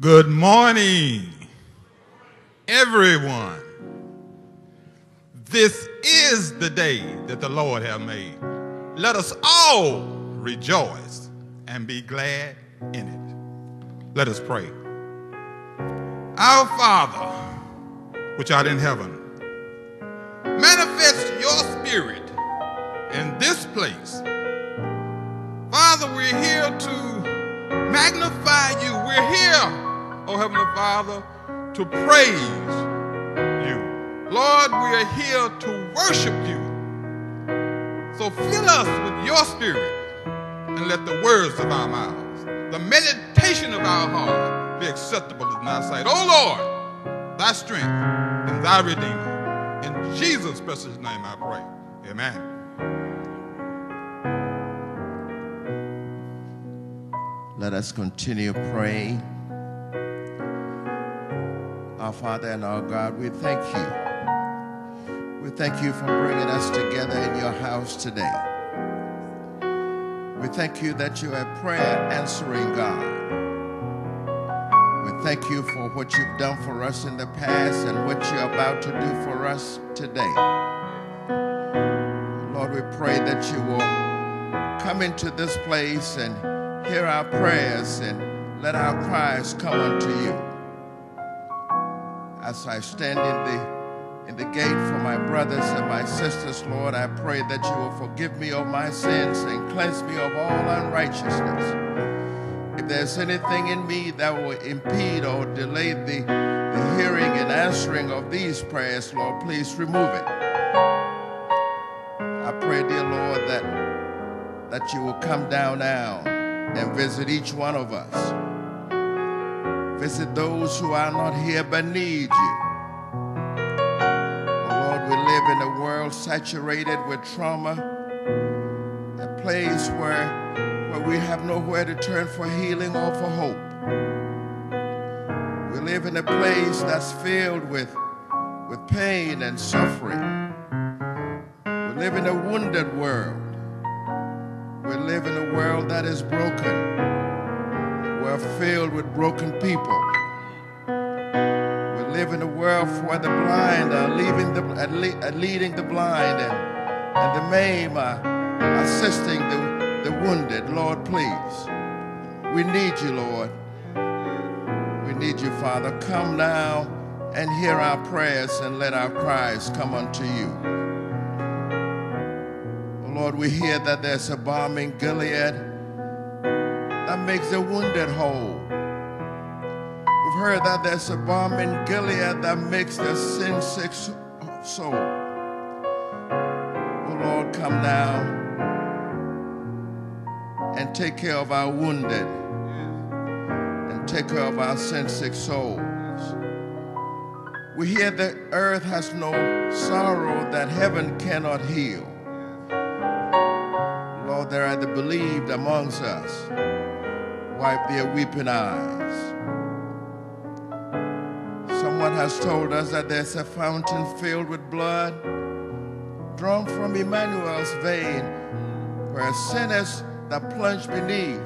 Good morning, everyone. This is the day that the Lord has made. Let us all rejoice and be glad in it. Let us pray. Our Father, which art in heaven, manifest your spirit in this place. Father, we're here to magnify you. We're here oh Heavenly Father, to praise you. Lord, we are here to worship you. So fill us with your spirit and let the words of our mouths, the meditation of our heart be acceptable in thy sight. Oh Lord, thy strength and thy redeemer. In Jesus' precious name I pray. Amen. Let us continue praying. Our Father and our God, we thank you. We thank you for bringing us together in your house today. We thank you that you are prayer answering God. We thank you for what you've done for us in the past and what you're about to do for us today. Lord, we pray that you will come into this place and hear our prayers and let our cries come unto you as I stand in the in the gate for my brothers and my sisters, Lord, I pray that you will forgive me of my sins and cleanse me of all unrighteousness. If there's anything in me that will impede or delay the, the hearing and answering of these prayers, Lord, please remove it. I pray, dear Lord, that, that you will come down now and visit each one of us. Visit those who are not here but need you. Oh Lord, we live in a world saturated with trauma, a place where, where we have nowhere to turn for healing or for hope. We live in a place that's filled with, with pain and suffering. We live in a wounded world. We live in a world that is broken we're filled with broken people. We live in a world where the blind are leaving the, are leading the blind and, and the maimed are assisting the, the wounded. Lord, please. We need you, Lord. We need you, Father. Come now and hear our prayers and let our cries come unto you. Oh, Lord, we hear that there's a balm in Gilead that makes the wounded whole. We've heard that there's a balm in Gilead that makes the sin sick soul. Oh Lord, come now and take care of our wounded and take care of our sin sick souls. We hear that earth has no sorrow that heaven cannot heal. Lord, there are the believed amongst us wipe their weeping eyes. Someone has told us that there's a fountain filled with blood drawn from Emmanuel's vein where sinners that plunge beneath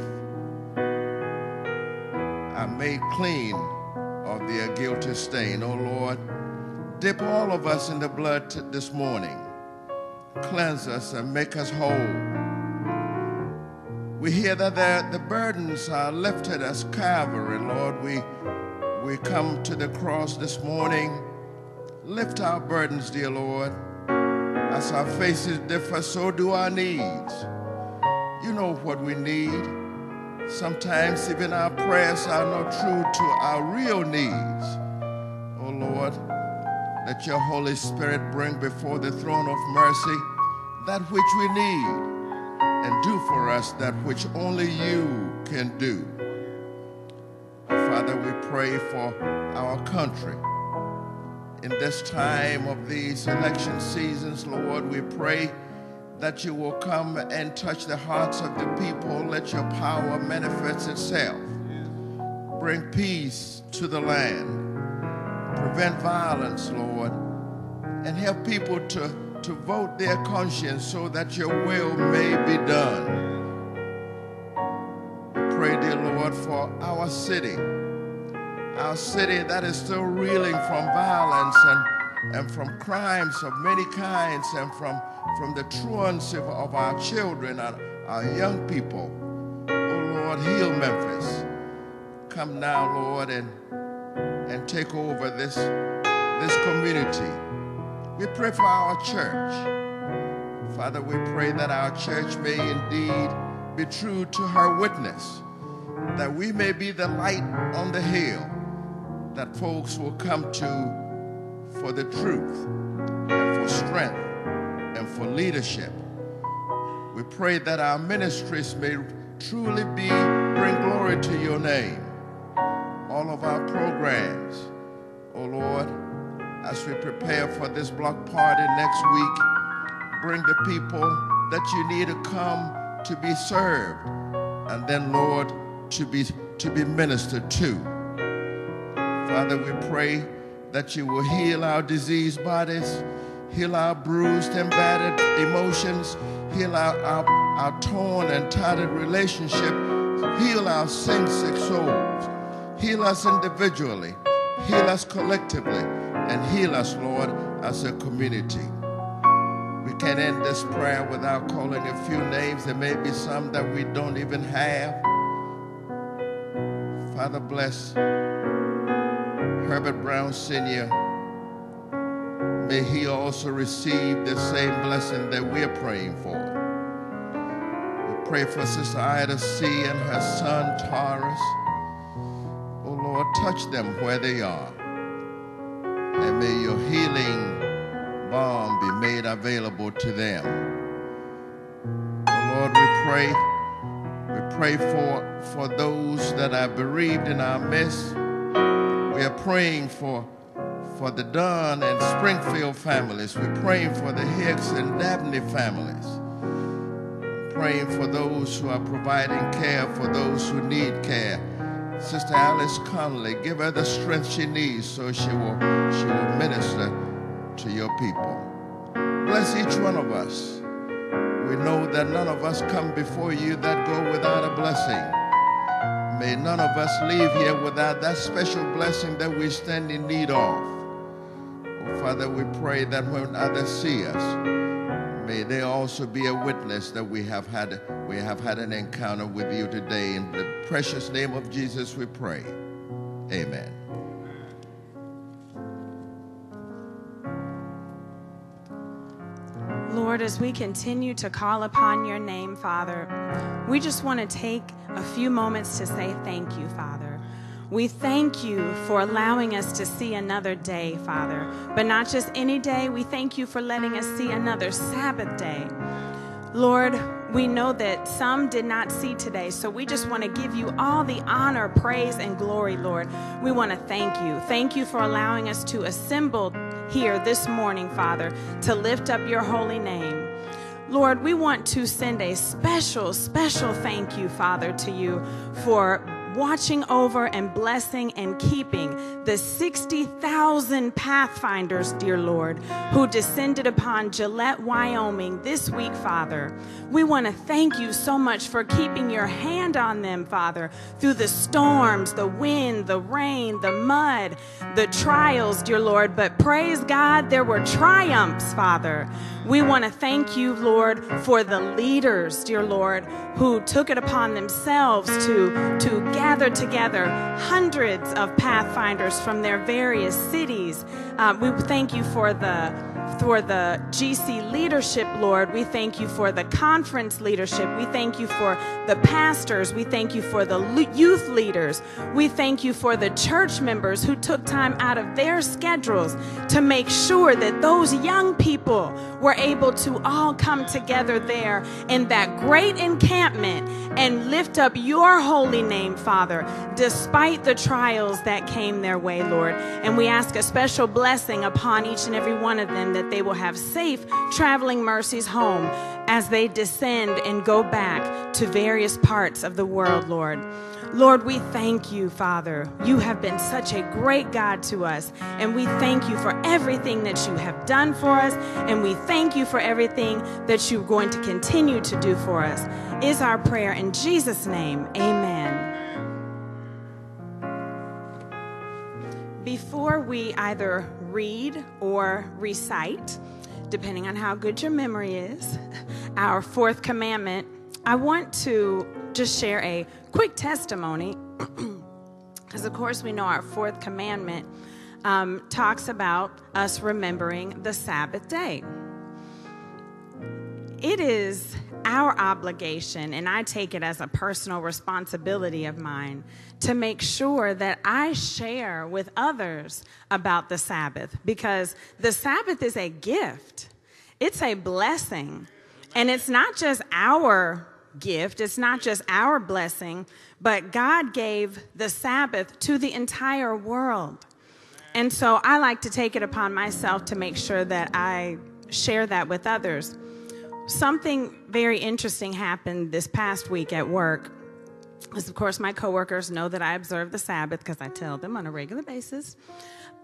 are made clean of their guilty stain. Oh Lord, dip all of us in the blood this morning. Cleanse us and make us whole. We hear that the, the burdens are lifted as Calvary, Lord. We, we come to the cross this morning. Lift our burdens, dear Lord. As our faces differ, so do our needs. You know what we need. Sometimes even our prayers are not true to our real needs. Oh Lord, let your Holy Spirit bring before the throne of mercy that which we need and do for us that which only you can do. Father, we pray for our country. In this time of these election seasons, Lord, we pray that you will come and touch the hearts of the people. Let your power manifest itself. Bring peace to the land. Prevent violence, Lord, and help people to to vote their conscience so that your will may be done. Pray, dear Lord, for our city. our city that is still reeling from violence and, and from crimes of many kinds and from, from the truancy of, our children and our young people. Oh Lord, heal Memphis. Come now, Lord, and, and take over this, this community. We pray for our church. Father, we pray that our church may indeed be true to her witness, that we may be the light on the hill that folks will come to for the truth and for strength and for leadership. We pray that our ministries may truly be bring glory to your name. All of our programs, oh Lord, as we prepare for this block party next week, bring the people that you need to come to be served, and then Lord, to be to be ministered to. Father, we pray that you will heal our diseased bodies, heal our bruised and battered emotions, heal our, our, our torn and tattered relationship, heal our sin sick souls, heal us individually, heal us collectively, and heal us, Lord, as a community. We can end this prayer without calling a few names. There may be some that we don't even have. Father, bless Herbert Brown Sr., may he also receive the same blessing that we're praying for. We pray for Sister Ida C. and her son Taurus. Oh Lord, touch them where they are. And may your healing balm be made available to them. Oh Lord, we pray. We pray for, for those that are bereaved in our midst. We are praying for, for the Dunn and Springfield families. We're praying for the Hicks and Dabney families. Praying for those who are providing care for those who need care. Sister Alice Conley, give her the strength she needs so she will, she will minister to your people. Bless each one of us. We know that none of us come before you that go without a blessing. May none of us leave here without that special blessing that we stand in need of. Oh, Father, we pray that when others see us, may they also be a witness that we have had we have had an encounter with you today. In the precious name of Jesus, we pray. Amen. Lord, as we continue to call upon your name, Father, we just want to take a few moments to say thank you, Father. We thank you for allowing us to see another day, Father. But not just any day, we thank you for letting us see another Sabbath day. Lord, we know that some did not see today, so we just want to give you all the honor, praise, and glory, Lord. We want to thank you. Thank you for allowing us to assemble here this morning, Father, to lift up your holy name. Lord, we want to send a special, special thank you, Father, to you for watching over and blessing and keeping the 60,000 Pathfinders, dear Lord, who descended upon Gillette, Wyoming this week, Father. We want to thank you so much for keeping your hand on them, Father, through the storms, the wind, the rain, the mud, the trials, dear Lord. But praise God, there were triumphs, Father. We want to thank you, Lord, for the leaders, dear Lord, who took it upon themselves to, to gather together hundreds of pathfinders from their various cities. Uh, we thank you for the for the GC leadership, Lord. We thank you for the conference leadership. We thank you for the pastors. We thank you for the youth leaders. We thank you for the church members who took time out of their schedules to make sure that those young people were able to all come together there in that great encampment and lift up your holy name, Father, despite the trials that came their way, Lord. And we ask a special blessing upon each and every one of them that they will have safe traveling mercies home as they descend and go back to various parts of the world, Lord. Lord, we thank you, Father. You have been such a great God to us, and we thank you for everything that you have done for us, and we thank you for everything that you're going to continue to do for us. Is our prayer in Jesus' name. Amen. before we either read or recite, depending on how good your memory is, our fourth commandment, I want to just share a quick testimony. Because, of course, we know our fourth commandment um, talks about us remembering the Sabbath day. It is our obligation, and I take it as a personal responsibility of mine, to make sure that I share with others about the Sabbath because the Sabbath is a gift, it's a blessing. And it's not just our gift, it's not just our blessing, but God gave the Sabbath to the entire world. And so I like to take it upon myself to make sure that I share that with others. Something very interesting happened this past week at work. As of course, my coworkers know that I observe the Sabbath because I tell them on a regular basis.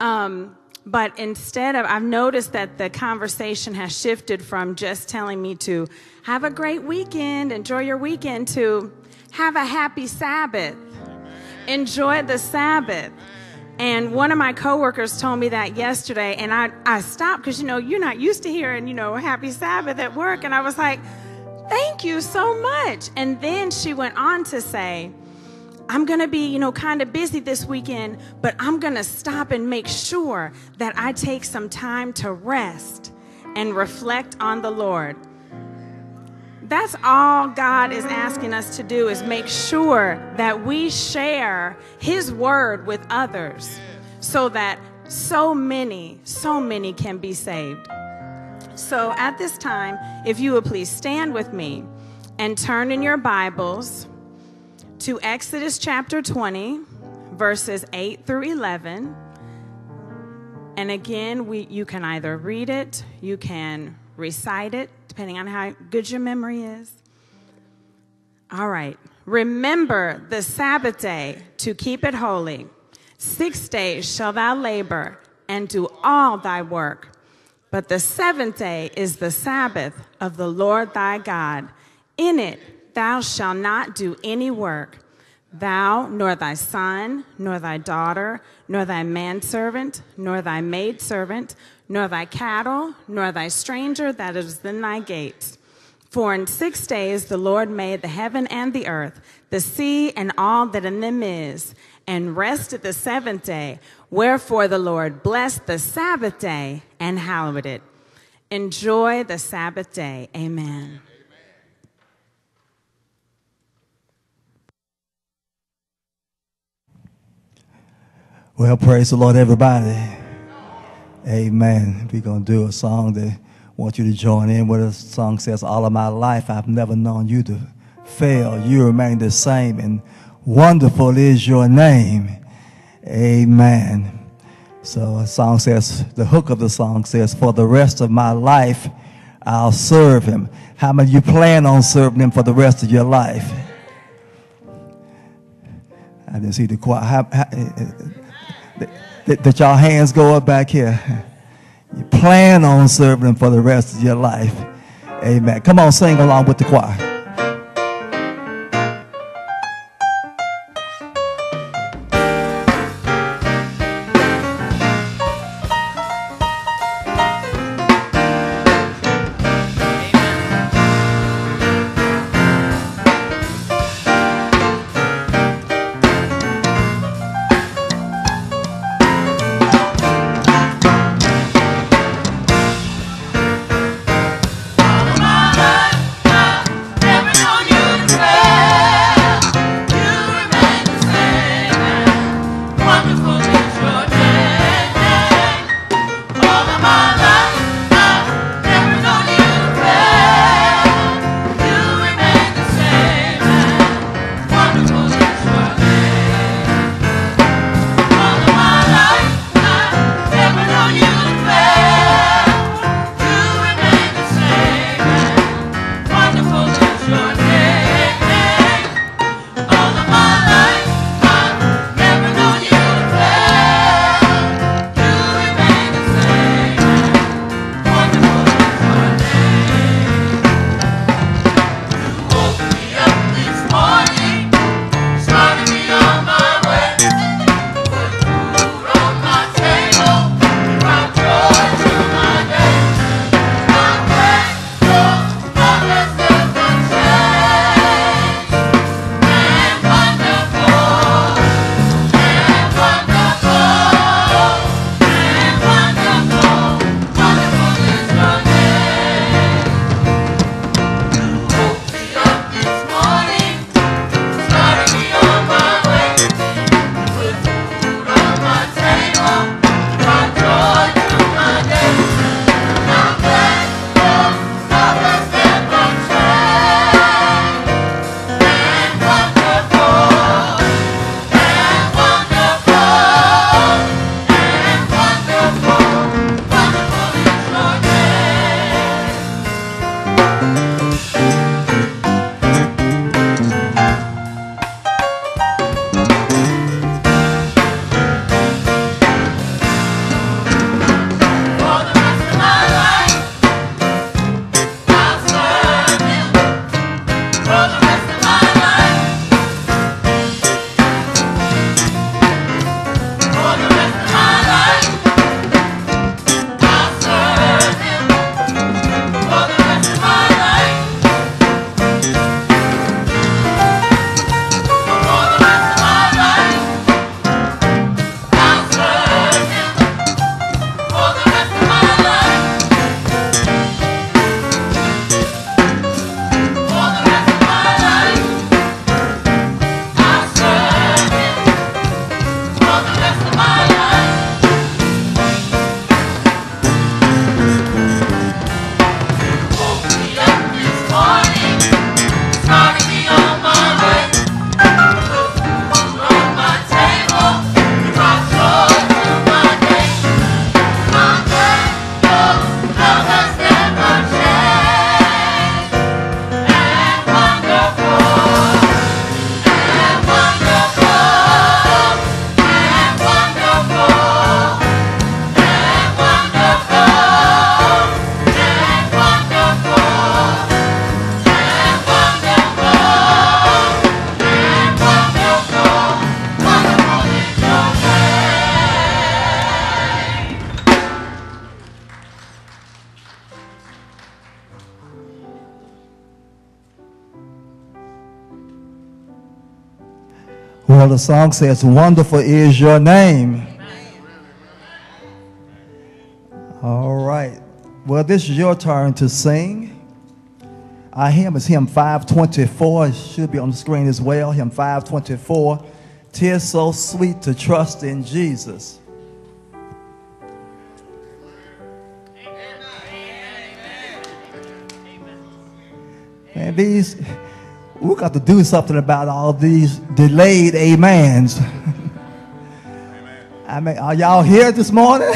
Um, but instead of, I've noticed that the conversation has shifted from just telling me to have a great weekend, enjoy your weekend, to have a happy Sabbath, enjoy the Sabbath. And one of my coworkers told me that yesterday, and I, I stopped because, you know, you're not used to hearing, you know, happy Sabbath at work. And I was like, thank you so much. And then she went on to say, I'm going to be, you know, kind of busy this weekend, but I'm going to stop and make sure that I take some time to rest and reflect on the Lord. That's all God is asking us to do is make sure that we share his word with others so that so many, so many can be saved. So at this time, if you would please stand with me and turn in your Bibles to Exodus chapter 20, verses 8 through 11. And again, we, you can either read it, you can recite it, depending on how good your memory is. All right. Remember the Sabbath day to keep it holy. Six days shall thou labor and do all thy work. But the seventh day is the Sabbath of the Lord thy God. In it thou shalt not do any work, thou, nor thy son, nor thy daughter, nor thy manservant, nor thy maidservant, nor thy cattle, nor thy stranger that is in thy gates. For in six days the Lord made the heaven and the earth, the sea and all that in them is, and rested the seventh day. Wherefore the Lord blessed the Sabbath day and hallowed it. Enjoy the Sabbath day. Amen. Well, praise the Lord, everybody. Amen. We're going to do a song that want you to join in with. The song says, All of my life I've never known you to fail. You remain the same, and wonderful is your name. Amen. So, a song says, the hook of the song says, For the rest of my life I'll serve him. How many you plan on serving him for the rest of your life? I didn't see the choir. How, how, eh, eh, eh, that, that y'all hands go up back here. You plan on serving him for the rest of your life. Amen. Come on, sing along with the choir. The song says, Wonderful is your name. All right. Well, this is your turn to sing. Our hymn is hymn 524. It should be on the screen as well. Hymn 524. Tis so sweet to trust in Jesus. And these, we got to do something about all these delayed amens. I mean, are y'all here this morning?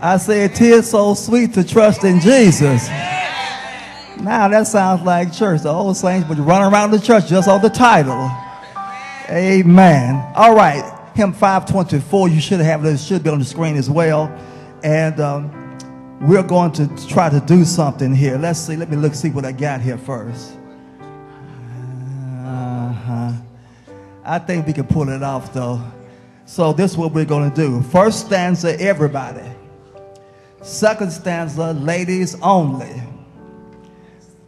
I said, tis so sweet to trust in Jesus. Now that sounds like church. The old saints would run around the church just on the title. Amen. All right. Hymn 524, you should have it. should be on the screen as well. And um, we're going to try to do something here. Let's see. Let me look, see what I got here first. I think we can pull it off though. So this is what we're going to do. First stanza, everybody. Second stanza, ladies only.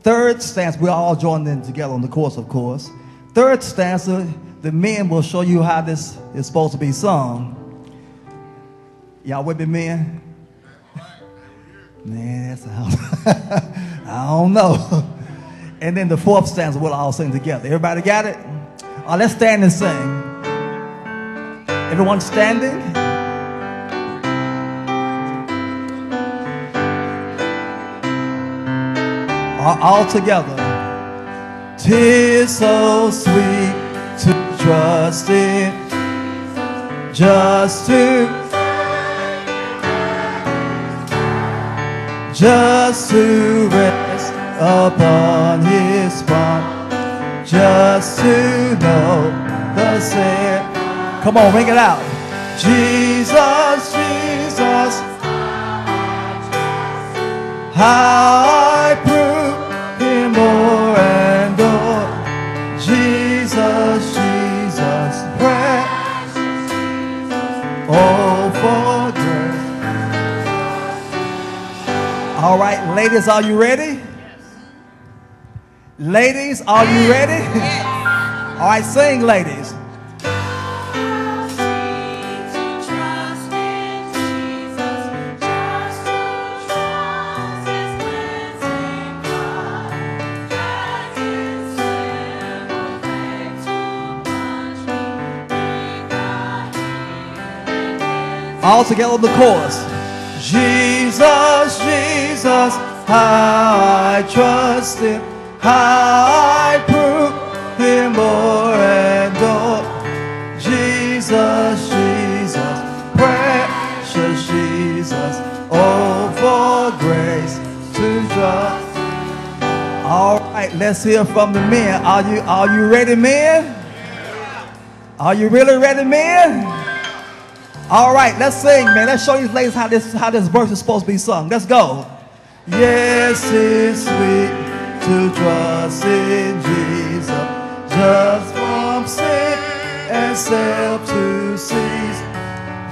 Third stanza, we all joined in together on the course, of course. Third stanza, the men will show you how this is supposed to be sung. Y'all with me, men? Man, that sounds, I don't know. And then the fourth stanza, we'll all sing together. Everybody got it? Let's stand and sing. Everyone standing? all together. Tis so sweet to trust in, just to, just to rest upon His palm, just to know the sin. Come on, ring it out. Jesus, Jesus, how I prove Him more and more. Jesus, Jesus, pray. Oh, for grace. All right, ladies, are you ready? Ladies, are you ready? All right, sing, ladies. All together the chorus. Jesus, Jesus, how I trust him, how I prove him more and more. Jesus, Jesus, precious Jesus, oh, for grace to trust. All right, let's hear from the men. Are you, are you ready, men? Are you really ready, men? All right, let's sing, man. Let's show these ladies how this how this verse is supposed to be sung. Let's go. Yes, it's sweet to trust in Jesus, just from sin and self to cease,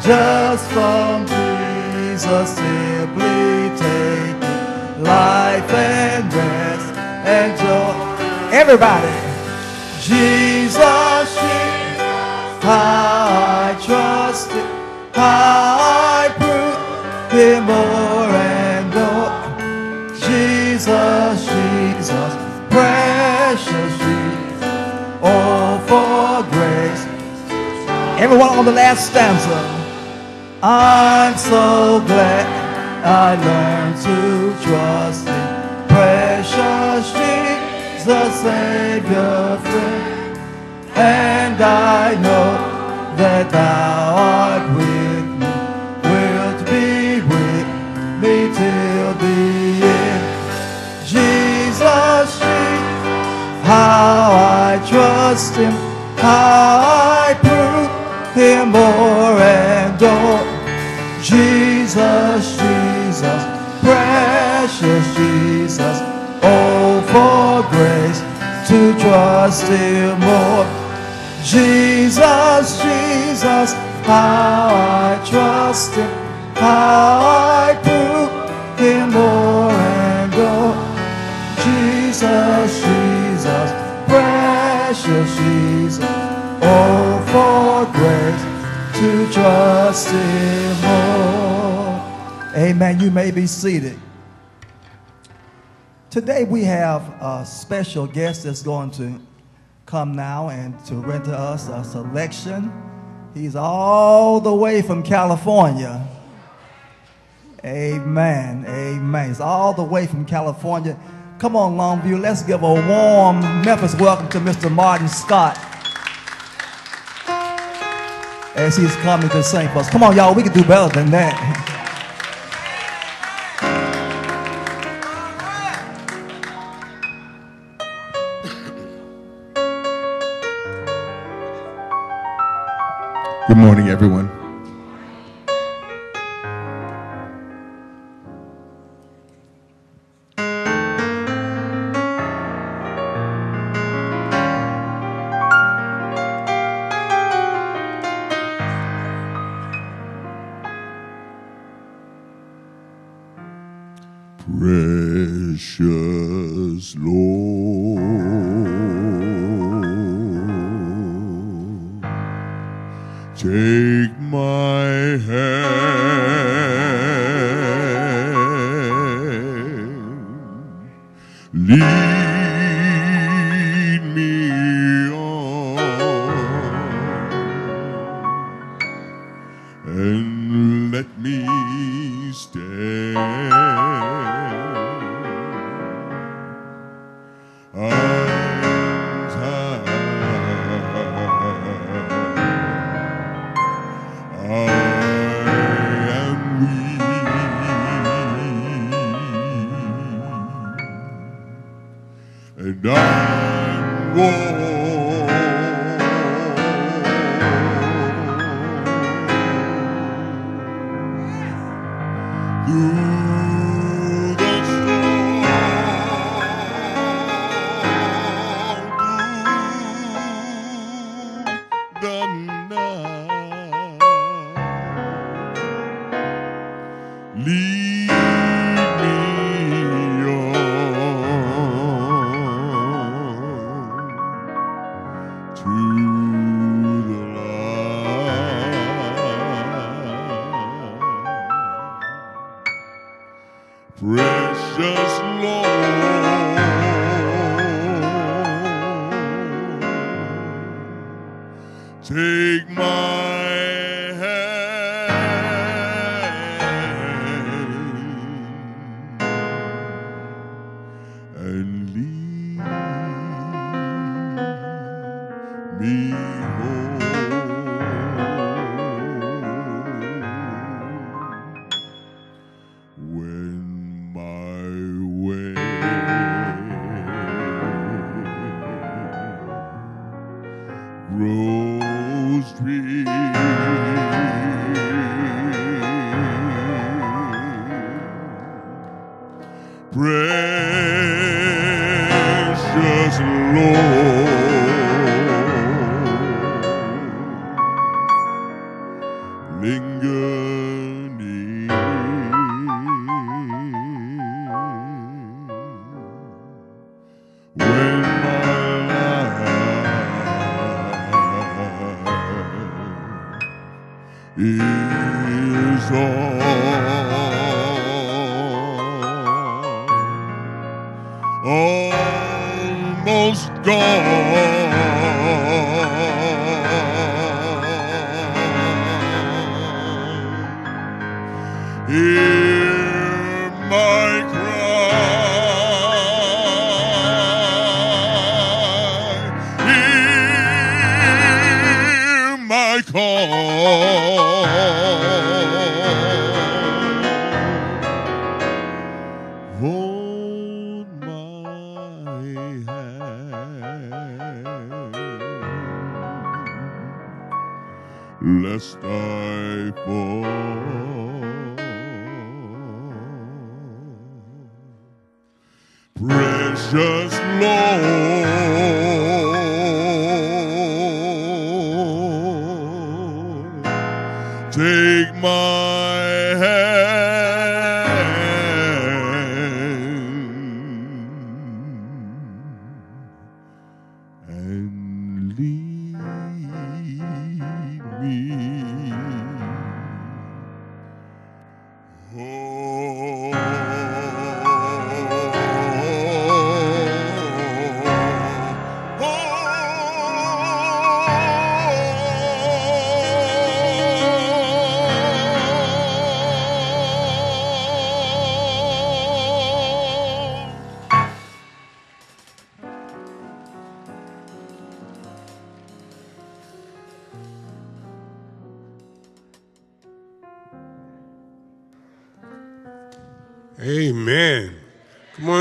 just from Jesus simply taking life and rest and joy. Everybody, Jesus, Jesus, how I trust it how I prove him Everyone on the last stanza. I'm so glad I learned to trust in precious Jesus, Savior, friend. And I know that thou art with me, wilt be with me till the end. Jesus, how I trust him, how I him more and more. Jesus, Jesus, precious Jesus, oh, for grace to trust him more. Jesus, Jesus, how I trust him, how I prove him more to trust Him more. Amen. You may be seated. Today we have a special guest that's going to come now and to render us a selection. He's all the way from California. Amen. Amen. He's all the way from California. Come on, Longview. Let's give a warm Memphis welcome to Mr. Martin Scott as he's coming to sing for. Come on, y'all. We can do better than that. lead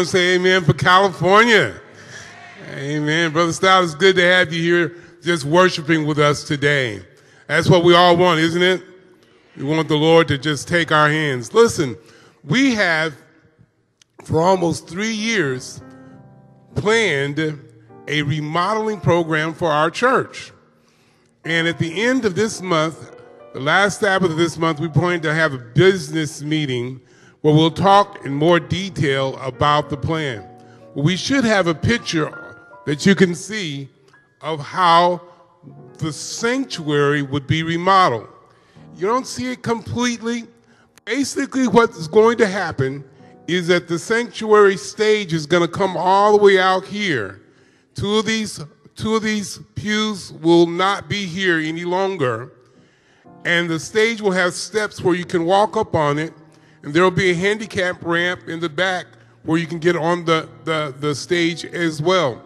say amen for California. Amen. Brother Stout, it's good to have you here just worshiping with us today. That's what we all want, isn't it? We want the Lord to just take our hands. Listen, we have for almost three years planned a remodeling program for our church. And at the end of this month, the last Sabbath of this month, we plan to have a business meeting where we'll talk in more detail about the plan. We should have a picture that you can see of how the sanctuary would be remodeled. You don't see it completely. Basically, what's going to happen is that the sanctuary stage is going to come all the way out here. Two of these, two of these pews will not be here any longer. And the stage will have steps where you can walk up on it, and there will be a handicap ramp in the back where you can get on the, the, the stage as well.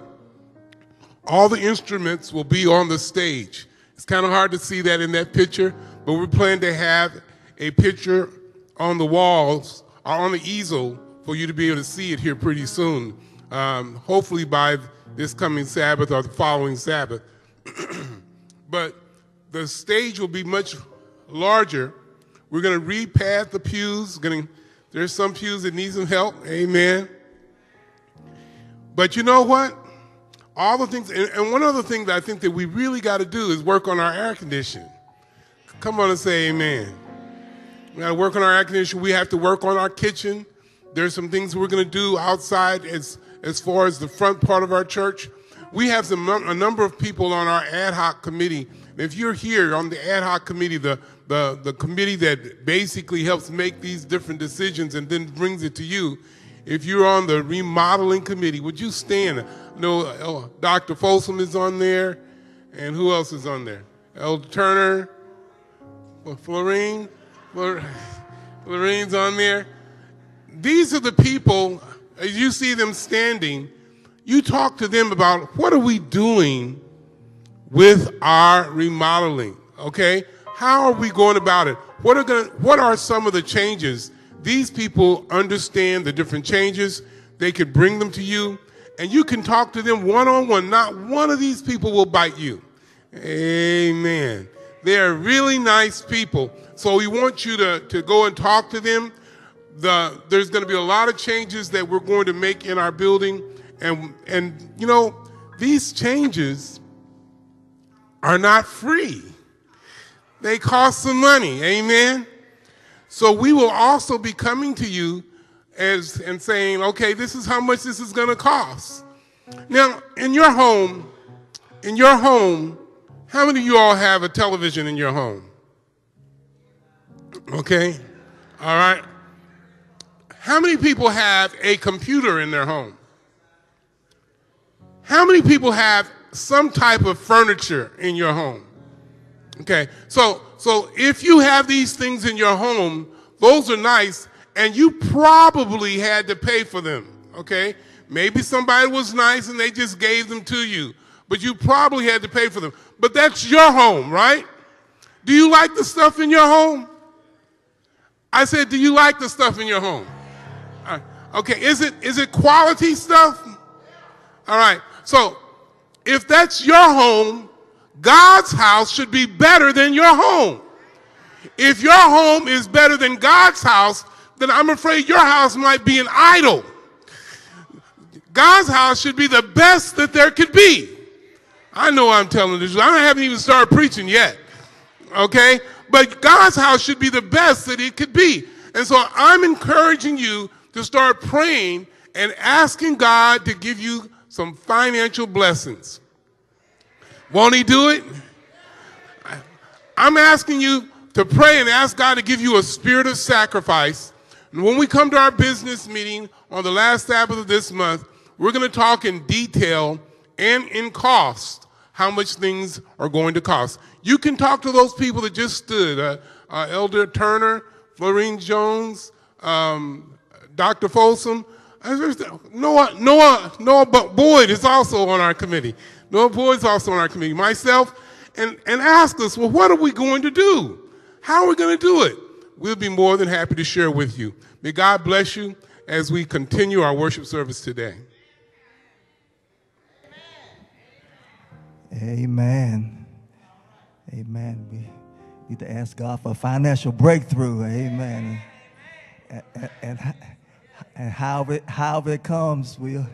All the instruments will be on the stage. It's kind of hard to see that in that picture, but we plan to have a picture on the walls or on the easel for you to be able to see it here pretty soon. Um, hopefully by this coming Sabbath or the following Sabbath. but the stage will be much larger. We're going to repad the pews. Going there's some pews that need some help. Amen. But you know what? All the things, and, and one other thing that I think that we really got to do is work on our air conditioning. Come on and say amen. We got to work on our air conditioning. We have to work on our kitchen. There's some things we're going to do outside as, as far as the front part of our church. We have some, a number of people on our ad hoc committee. If you're here on the ad hoc committee, the, the, the committee that basically helps make these different decisions and then brings it to you, if you're on the remodeling committee, would you stand? No, uh, Dr. Folsom is on there, and who else is on there? Elder Turner, Florine, Florine's on there. These are the people, as you see them standing, you talk to them about what are we doing with our remodeling, okay? How are we going about it? What are, gonna, what are some of the changes? These people understand the different changes. They could bring them to you, and you can talk to them one on one. Not one of these people will bite you. Amen. They're really nice people. So we want you to, to go and talk to them. The, there's going to be a lot of changes that we're going to make in our building. And, and you know, these changes are not free. They cost some money. Amen. So we will also be coming to you as and saying, okay, this is how much this is going to cost. Now, in your home, in your home, how many of you all have a television in your home? Okay? All right. How many people have a computer in their home? How many people have some type of furniture in your home? Okay, so so if you have these things in your home, those are nice, and you probably had to pay for them. Okay, maybe somebody was nice and they just gave them to you, but you probably had to pay for them. But that's your home, right? Do you like the stuff in your home? I said, do you like the stuff in your home? Right. Okay, is it is it quality stuff? All right. So if that's your home, God's house should be better than your home. If your home is better than God's house, then I'm afraid your house might be an idol. God's house should be the best that there could be. I know I'm telling truth. I haven't even started preaching yet. Okay? But God's house should be the best that it could be. And so I'm encouraging you to start praying and asking God to give you some financial blessings. Won't He do it? I'm asking you to pray and ask God to give you a spirit of sacrifice. And when we come to our business meeting on the last Sabbath of this month, we're going to talk in detail and in cost how much things are going to cost. You can talk to those people that just stood uh, uh, Elder Turner, Florine Jones, um, Dr. Folsom. Noah, Noah, Noah Boyd is also on our committee. Noah Boyd's also on our committee. Myself, and, and ask us, well, what are we going to do? How are we going to do it? we'll be more than happy to share with you. May God bless you as we continue our worship service today. Amen. Amen. We need to ask God for a financial breakthrough. Amen. And, and, and, and however, it, however it comes, we'll,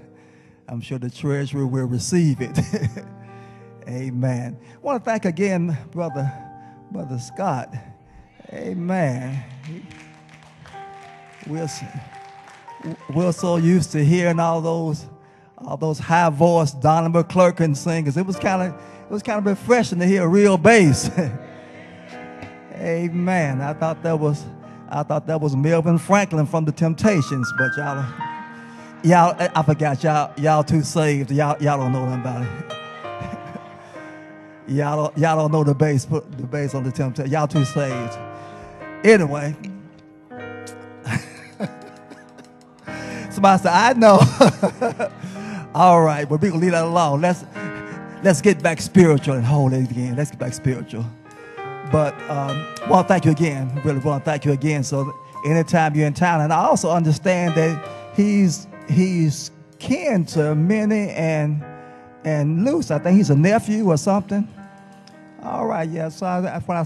I'm sure the treasurer will receive it. Amen. I want to thank again, brother, brother Scott. Amen. We're, we're so used to hearing all those all those high voice Donnie McClurkin singers. It was kind of it was kind of refreshing to hear a real bass. Amen. I thought that was I thought that was Melvin Franklin from the Temptations, but y'all y'all I- I forgot y'all y'all too saved. Y'all y'all don't know it. y'all don't, y'all don't know the bass Put the bass on the Temptations. Y'all too saved. Anyway. Somebody said, I know. All right, but we're gonna leave that alone. Let's let's get back spiritual and holy again. Let's get back spiritual. But um, well, thank you again. Really want to thank you again. So anytime you're in town, and I also understand that he's he's kin to Minnie and and Luce. I think he's a nephew or something. All right, yeah. So I, when I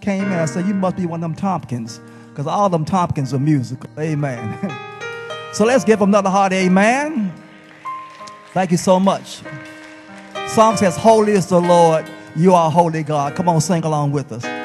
came in, I said, you must be one of them Tompkins, because all them Tompkins are musical. Amen. so let's give him another heart. Amen. Thank you so much. Song says, Holy is the Lord, you are holy God. Come on, sing along with us.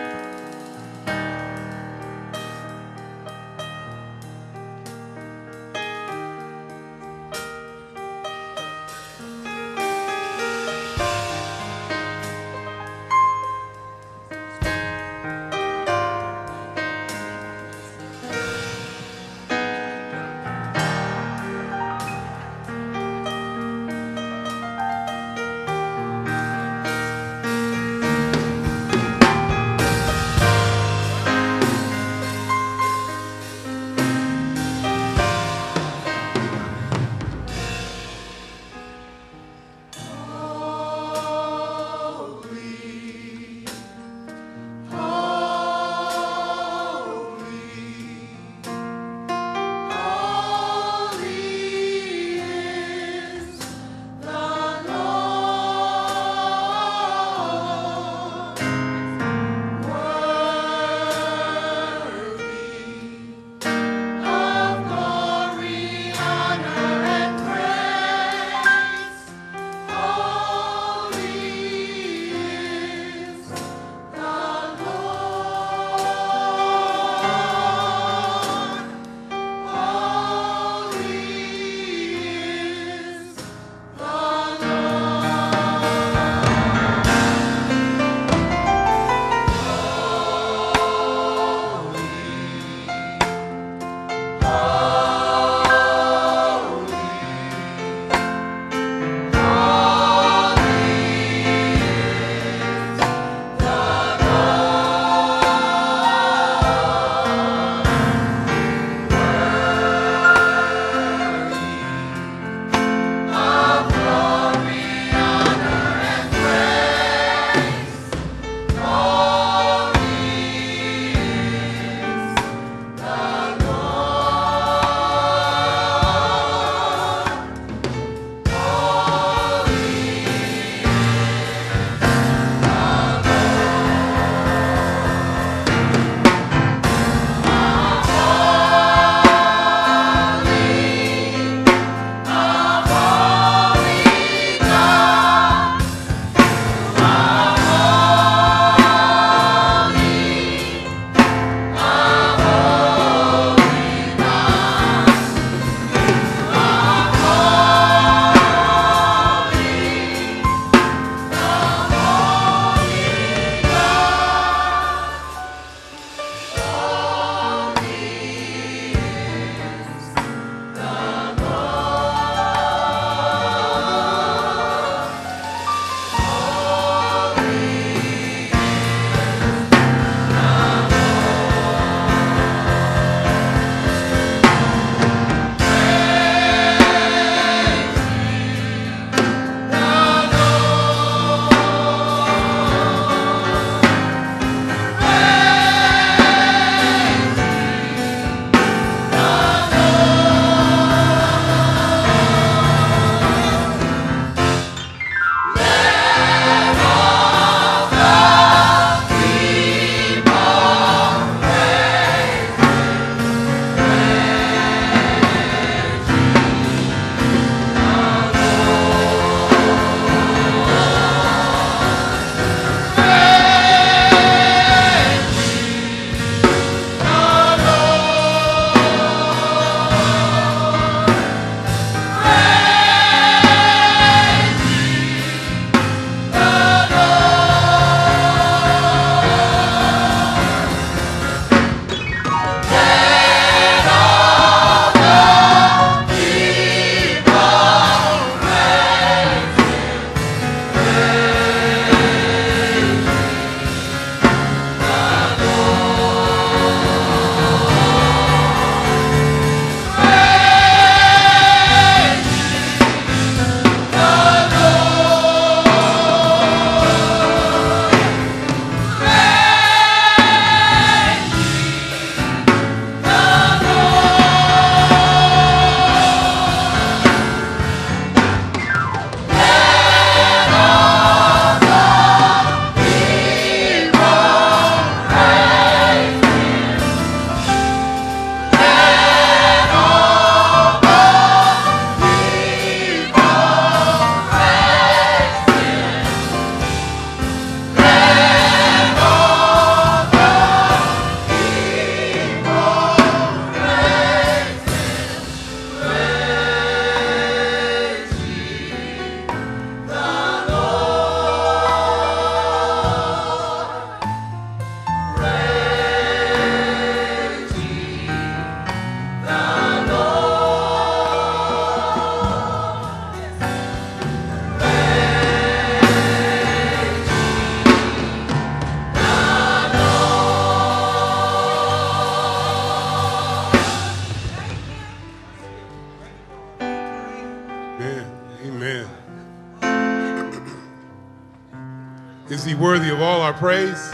Praise?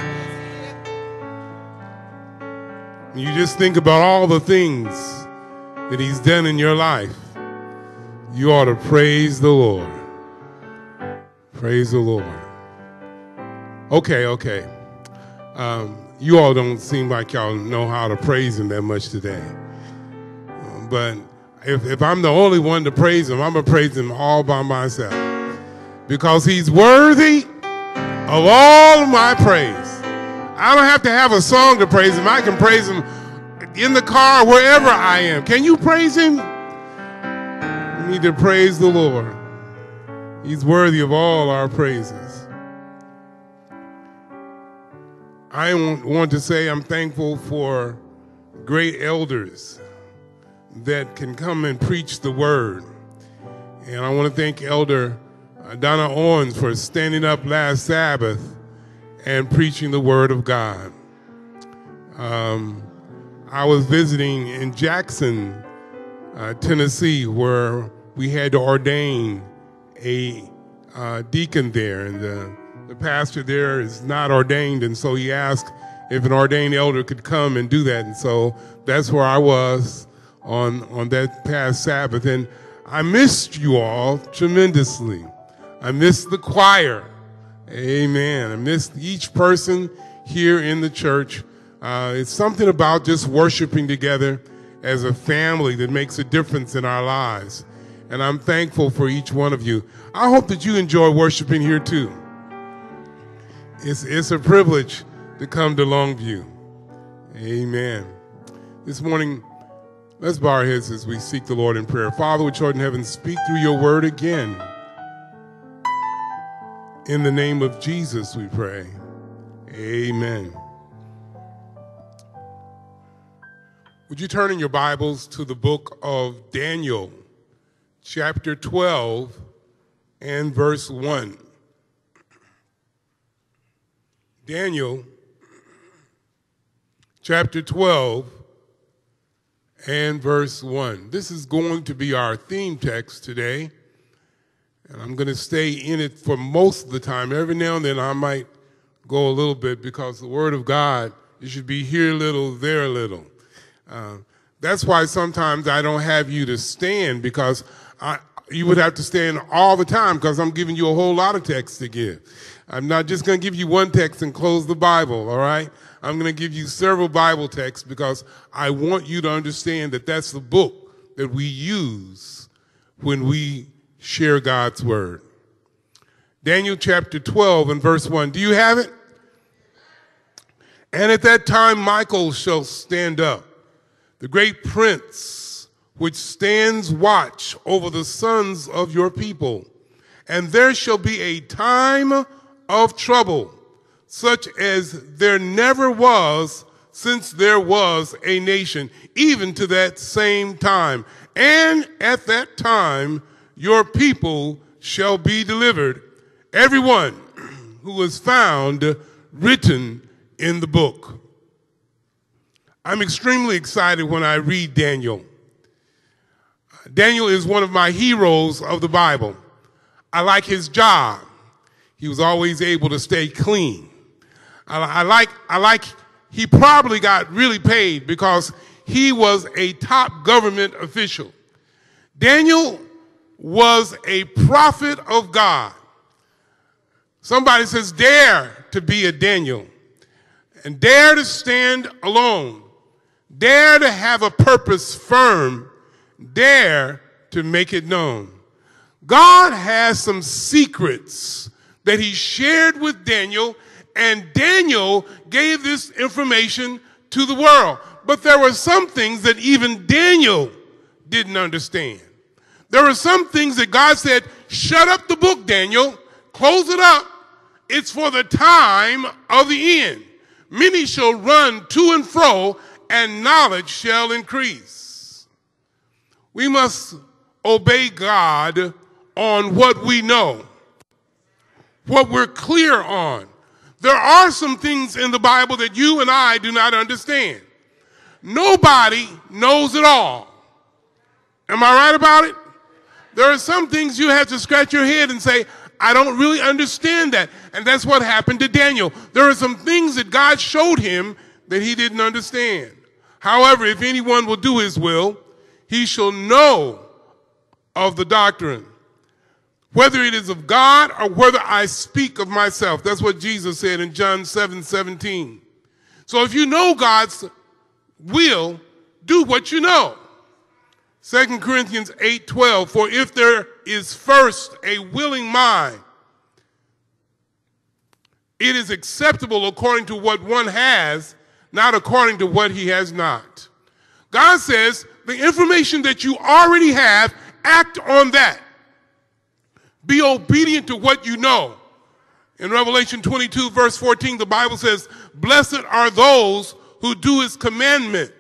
You just think about all the things that he's done in your life. You ought to praise the Lord. Praise the Lord. Okay, okay. Um, you all don't seem like y'all know how to praise him that much today. Um, but if, if I'm the only one to praise him, I'm going to praise him all by myself. Because he's worthy of all my praise. I don't have to have a song to praise him. I can praise him in the car, wherever I am. Can you praise him? We need to praise the Lord. He's worthy of all our praises. I want to say I'm thankful for great elders that can come and preach the word. And I want to thank Elder Donna Owens for standing up last Sabbath and preaching the word of God. Um, I was visiting in Jackson, uh, Tennessee, where we had to ordain a uh, deacon there, and the, the pastor there is not ordained, and so he asked if an ordained elder could come and do that, and so that's where I was on on that past Sabbath, and I missed you all tremendously. I miss the choir, Amen. I miss each person here in the church. Uh, it's something about just worshiping together as a family that makes a difference in our lives. And I'm thankful for each one of you. I hope that you enjoy worshiping here too. It's, it's a privilege to come to Longview. Amen. This morning, let's bow our heads as we seek the Lord in prayer. Father, which art in heaven, speak through your word again. In the name of Jesus, we pray. Amen. Would you turn in your Bibles to the book of Daniel, chapter 12 and verse 1? Daniel, chapter 12 and verse 1. This is going to be our theme text today. And I'm going to stay in it for most of the time. Every now and then I might go a little bit because the Word of God, it should be here a little, there a little. Uh, that's why sometimes I don't have you to stand because I, you would have to stand all the time because I'm giving you a whole lot of text to give. I'm not just going to give you one text and close the Bible, all right? I'm going to give you several Bible texts because I want you to understand that that's the book that we use when we share God's word. Daniel chapter 12 and verse 1. Do you have it? And at that time Michael shall stand up, the great prince which stands watch over the sons of your people. And there shall be a time of trouble, such as there never was since there was a nation, even to that same time. And at that time, your people shall be delivered, everyone who is found written in the book. I'm extremely excited when I read Daniel. Daniel is one of my heroes of the Bible. I like his job. He was always able to stay clean. I, I like, I like, he probably got really paid because he was a top government official. Daniel was a prophet of God. Somebody says, dare to be a Daniel and dare to stand alone, dare to have a purpose firm, dare to make it known. God has some secrets that he shared with Daniel, and Daniel gave this information to the world. But there were some things that even Daniel didn't understand. There are some things that God said, shut up the book, Daniel, close it up. It's for the time of the end. Many shall run to and fro, and knowledge shall increase. We must obey God on what we know, what we're clear on. There are some things in the Bible that you and I do not understand. Nobody knows it all. Am I right about it? There are some things you have to scratch your head and say, I don't really understand that. And that's what happened to Daniel. There are some things that God showed him that he didn't understand. However, if anyone will do his will, he shall know of the doctrine, whether it is of God or whether I speak of myself. That's what Jesus said in John 7 17. So if you know God's will, do what you know. 2 Corinthians 8:12 for if there is first a willing mind, it is acceptable according to what one has, not according to what he has not. God says the information that you already have, act on that. Be obedient to what you know. In Revelation 22, verse 14, the Bible says, Blessed are those who do his commandments,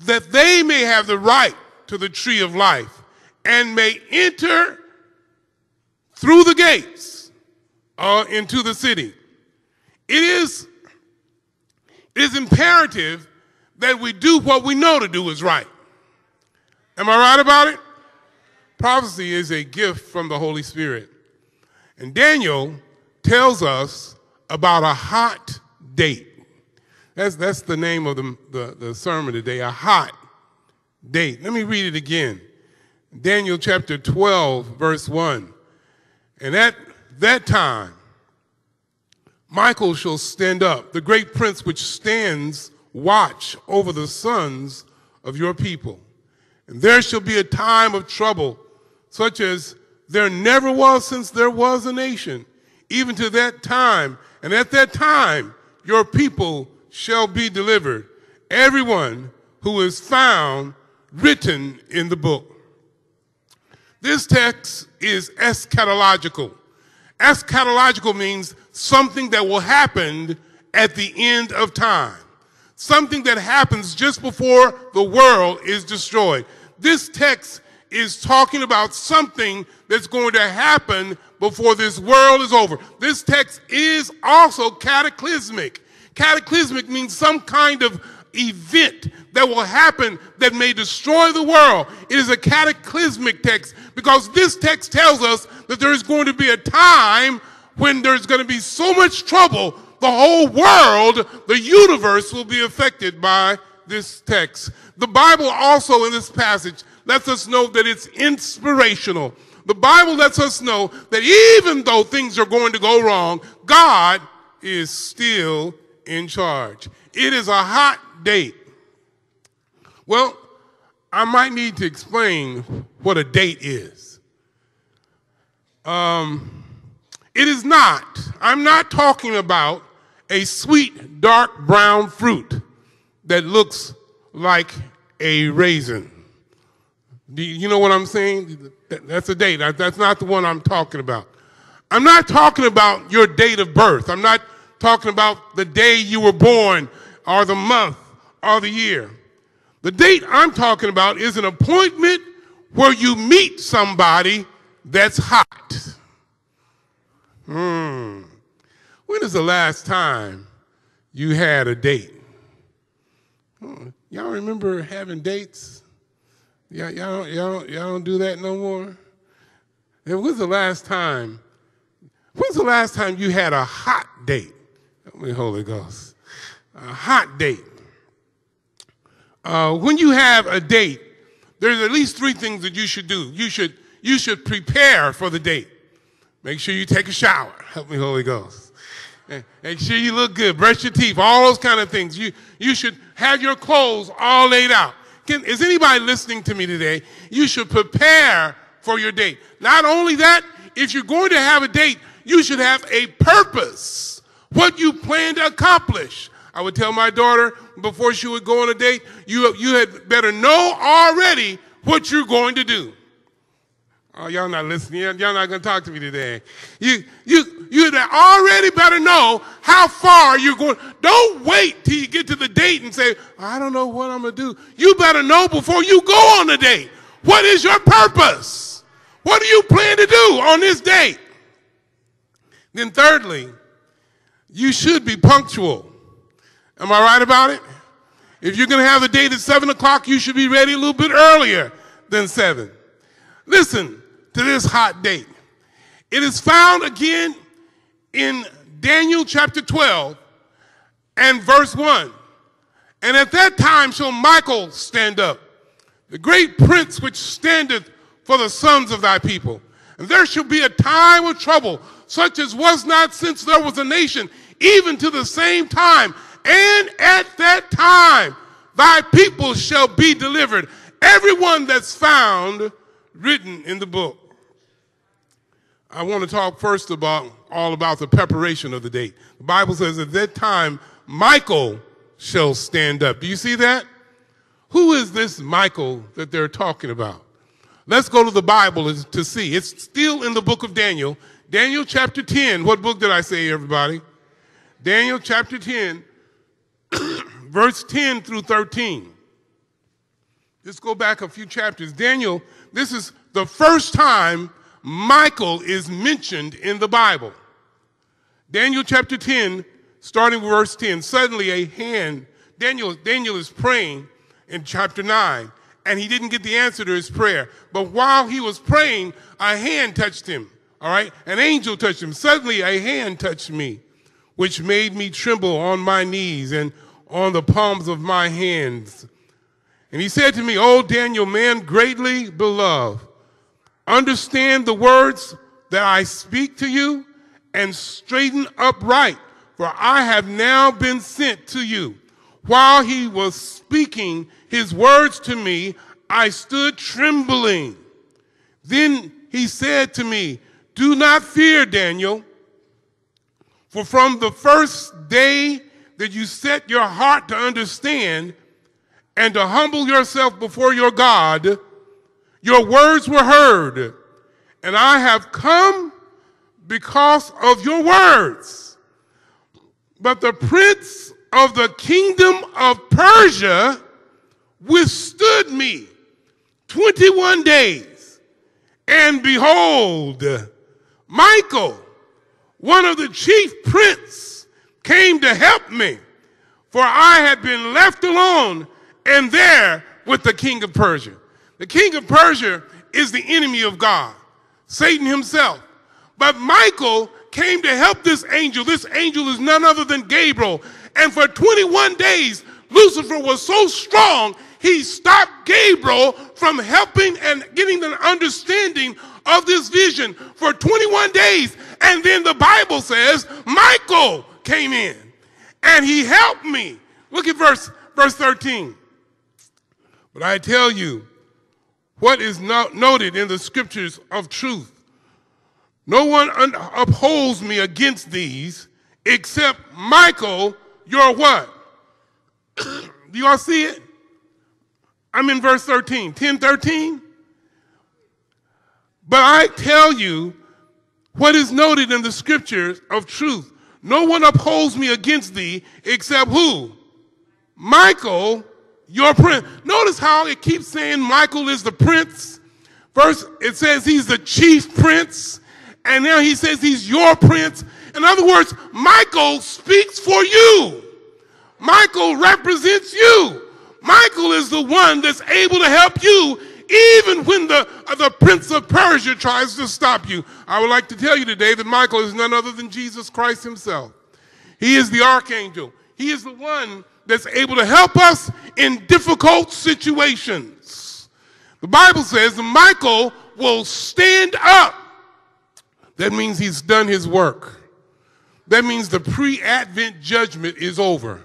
that they may have the right to the tree of life and may enter through the gates uh, into the city. It is, it is imperative that we do what we know to do is right. Am I right about it? Prophecy is a gift from the Holy Spirit. And Daniel tells us about a hot date. That's, that's the name of the, the, the sermon today, a hot date. Let me read it again. Daniel chapter 12, verse 1. And at that time, Michael shall stand up, the great prince which stands watch over the sons of your people. And there shall be a time of trouble, such as there never was since there was a nation, even to that time. And at that time, your people shall be delivered, everyone who is found written in the book. This text is eschatological. Eschatological means something that will happen at the end of time. Something that happens just before the world is destroyed. This text is talking about something that's going to happen before this world is over. This text is also cataclysmic. Cataclysmic means some kind of event that will happen that may destroy the world. It is a cataclysmic text because this text tells us that there is going to be a time when there's going to be so much trouble, the whole world, the universe will be affected by this text. The Bible also in this passage lets us know that it's inspirational. The Bible lets us know that even though things are going to go wrong, God is still in charge. It is a hot date. Well, I might need to explain what a date is. Um, it is not, I'm not talking about a sweet dark brown fruit that looks like a raisin. You know what I'm saying? That's a date. That's not the one I'm talking about. I'm not talking about your date of birth. I'm not talking about the day you were born or the month or the year. The date I'm talking about is an appointment where you meet somebody that's hot. Hmm. When is the last time you had a date? Hmm. Y'all remember having dates? Y'all, y'all, y'all, y'all don't do that no more? And when's the last time? When's the last time you had a hot date? Me, Holy Ghost. A hot date. Uh, when you have a date, there's at least three things that you should do. You should, you should prepare for the date. Make sure you take a shower. Help me, Holy Ghost. Make sure you look good. Brush your teeth. All those kind of things. You, you should have your clothes all laid out. Can, is anybody listening to me today? You should prepare for your date. Not only that, if you're going to have a date, you should have a purpose. What you plan to accomplish. I would tell my daughter before she would go on a date, you, you had better know already what you're going to do. Oh, y'all not listening. Y'all not going to talk to me today. You, you, you already better know how far you're going. Don't wait till you get to the date and say, I don't know what I'm going to do. You better know before you go on the date. What is your purpose? What do you plan to do on this date? Then thirdly, you should be punctual. Am I right about it? If you're going to have a date at 7 o'clock, you should be ready a little bit earlier than 7. Listen, to this hot date. It is found again in Daniel chapter 12 and verse 1. And at that time shall Michael stand up, the great prince which standeth for the sons of thy people. And there shall be a time of trouble, such as was not since there was a nation, even to the same time. And at that time thy people shall be delivered, everyone that's found written in the book. I want to talk first about all about the preparation of the date. The Bible says at that time Michael shall stand up. Do you see that? Who is this Michael that they're talking about? Let's go to the Bible to see. It's still in the book of Daniel. Daniel chapter 10. What book did I say, everybody? Daniel chapter 10, verse 10 through 13. Let's go back a few chapters. Daniel, this is the first time Michael is mentioned in the Bible. Daniel chapter 10, starting with verse 10. Suddenly a hand, Daniel, Daniel is praying in chapter 9, and he didn't get the answer to his prayer. But while he was praying, a hand touched him. All right? An angel touched him. Suddenly a hand touched me, which made me tremble on my knees and on the palms of my hands. And he said to me, O Daniel, man greatly beloved, understand the words that I speak to you and straighten upright, for I have now been sent to you. While he was speaking his words to me, I stood trembling. Then he said to me, Do not fear, Daniel, for from the first day that you set your heart to understand and to humble yourself before your God, your words were heard, and I have come because of your words. But the prince of the kingdom of Persia withstood me 21 days. And behold, Michael, one of the chief prince, came to help me, for I had been left alone and there with the king of Persia. The king of Persia is the enemy of God, Satan himself. But Michael came to help this angel. This angel is none other than Gabriel. And for 21 days, Lucifer was so strong, he stopped Gabriel from helping and getting an understanding of this vision for 21 days. And then the Bible says Michael came in and he helped me. Look at verse, verse 13. But I tell you, what is not noted in the scriptures of truth. No one un- upholds me against these except Michael, your what? Do y'all see it? I'm in verse 13, 10 13. But I tell you what is noted in the scriptures of truth. No one upholds me against thee except who? Michael, your prince. Notice how it keeps saying Michael is the prince. First, it says he's the chief prince, and now he says he's your prince. In other words, Michael speaks for you. Michael represents you. Michael is the one that's able to help you even when the, uh, the prince of Persia tries to stop you. I would like to tell you today that Michael is none other than Jesus Christ himself. He is the archangel. He is the one that's able to help us in difficult situations. The Bible says Michael will stand up. That means he's done his work. That means the pre Advent judgment is over.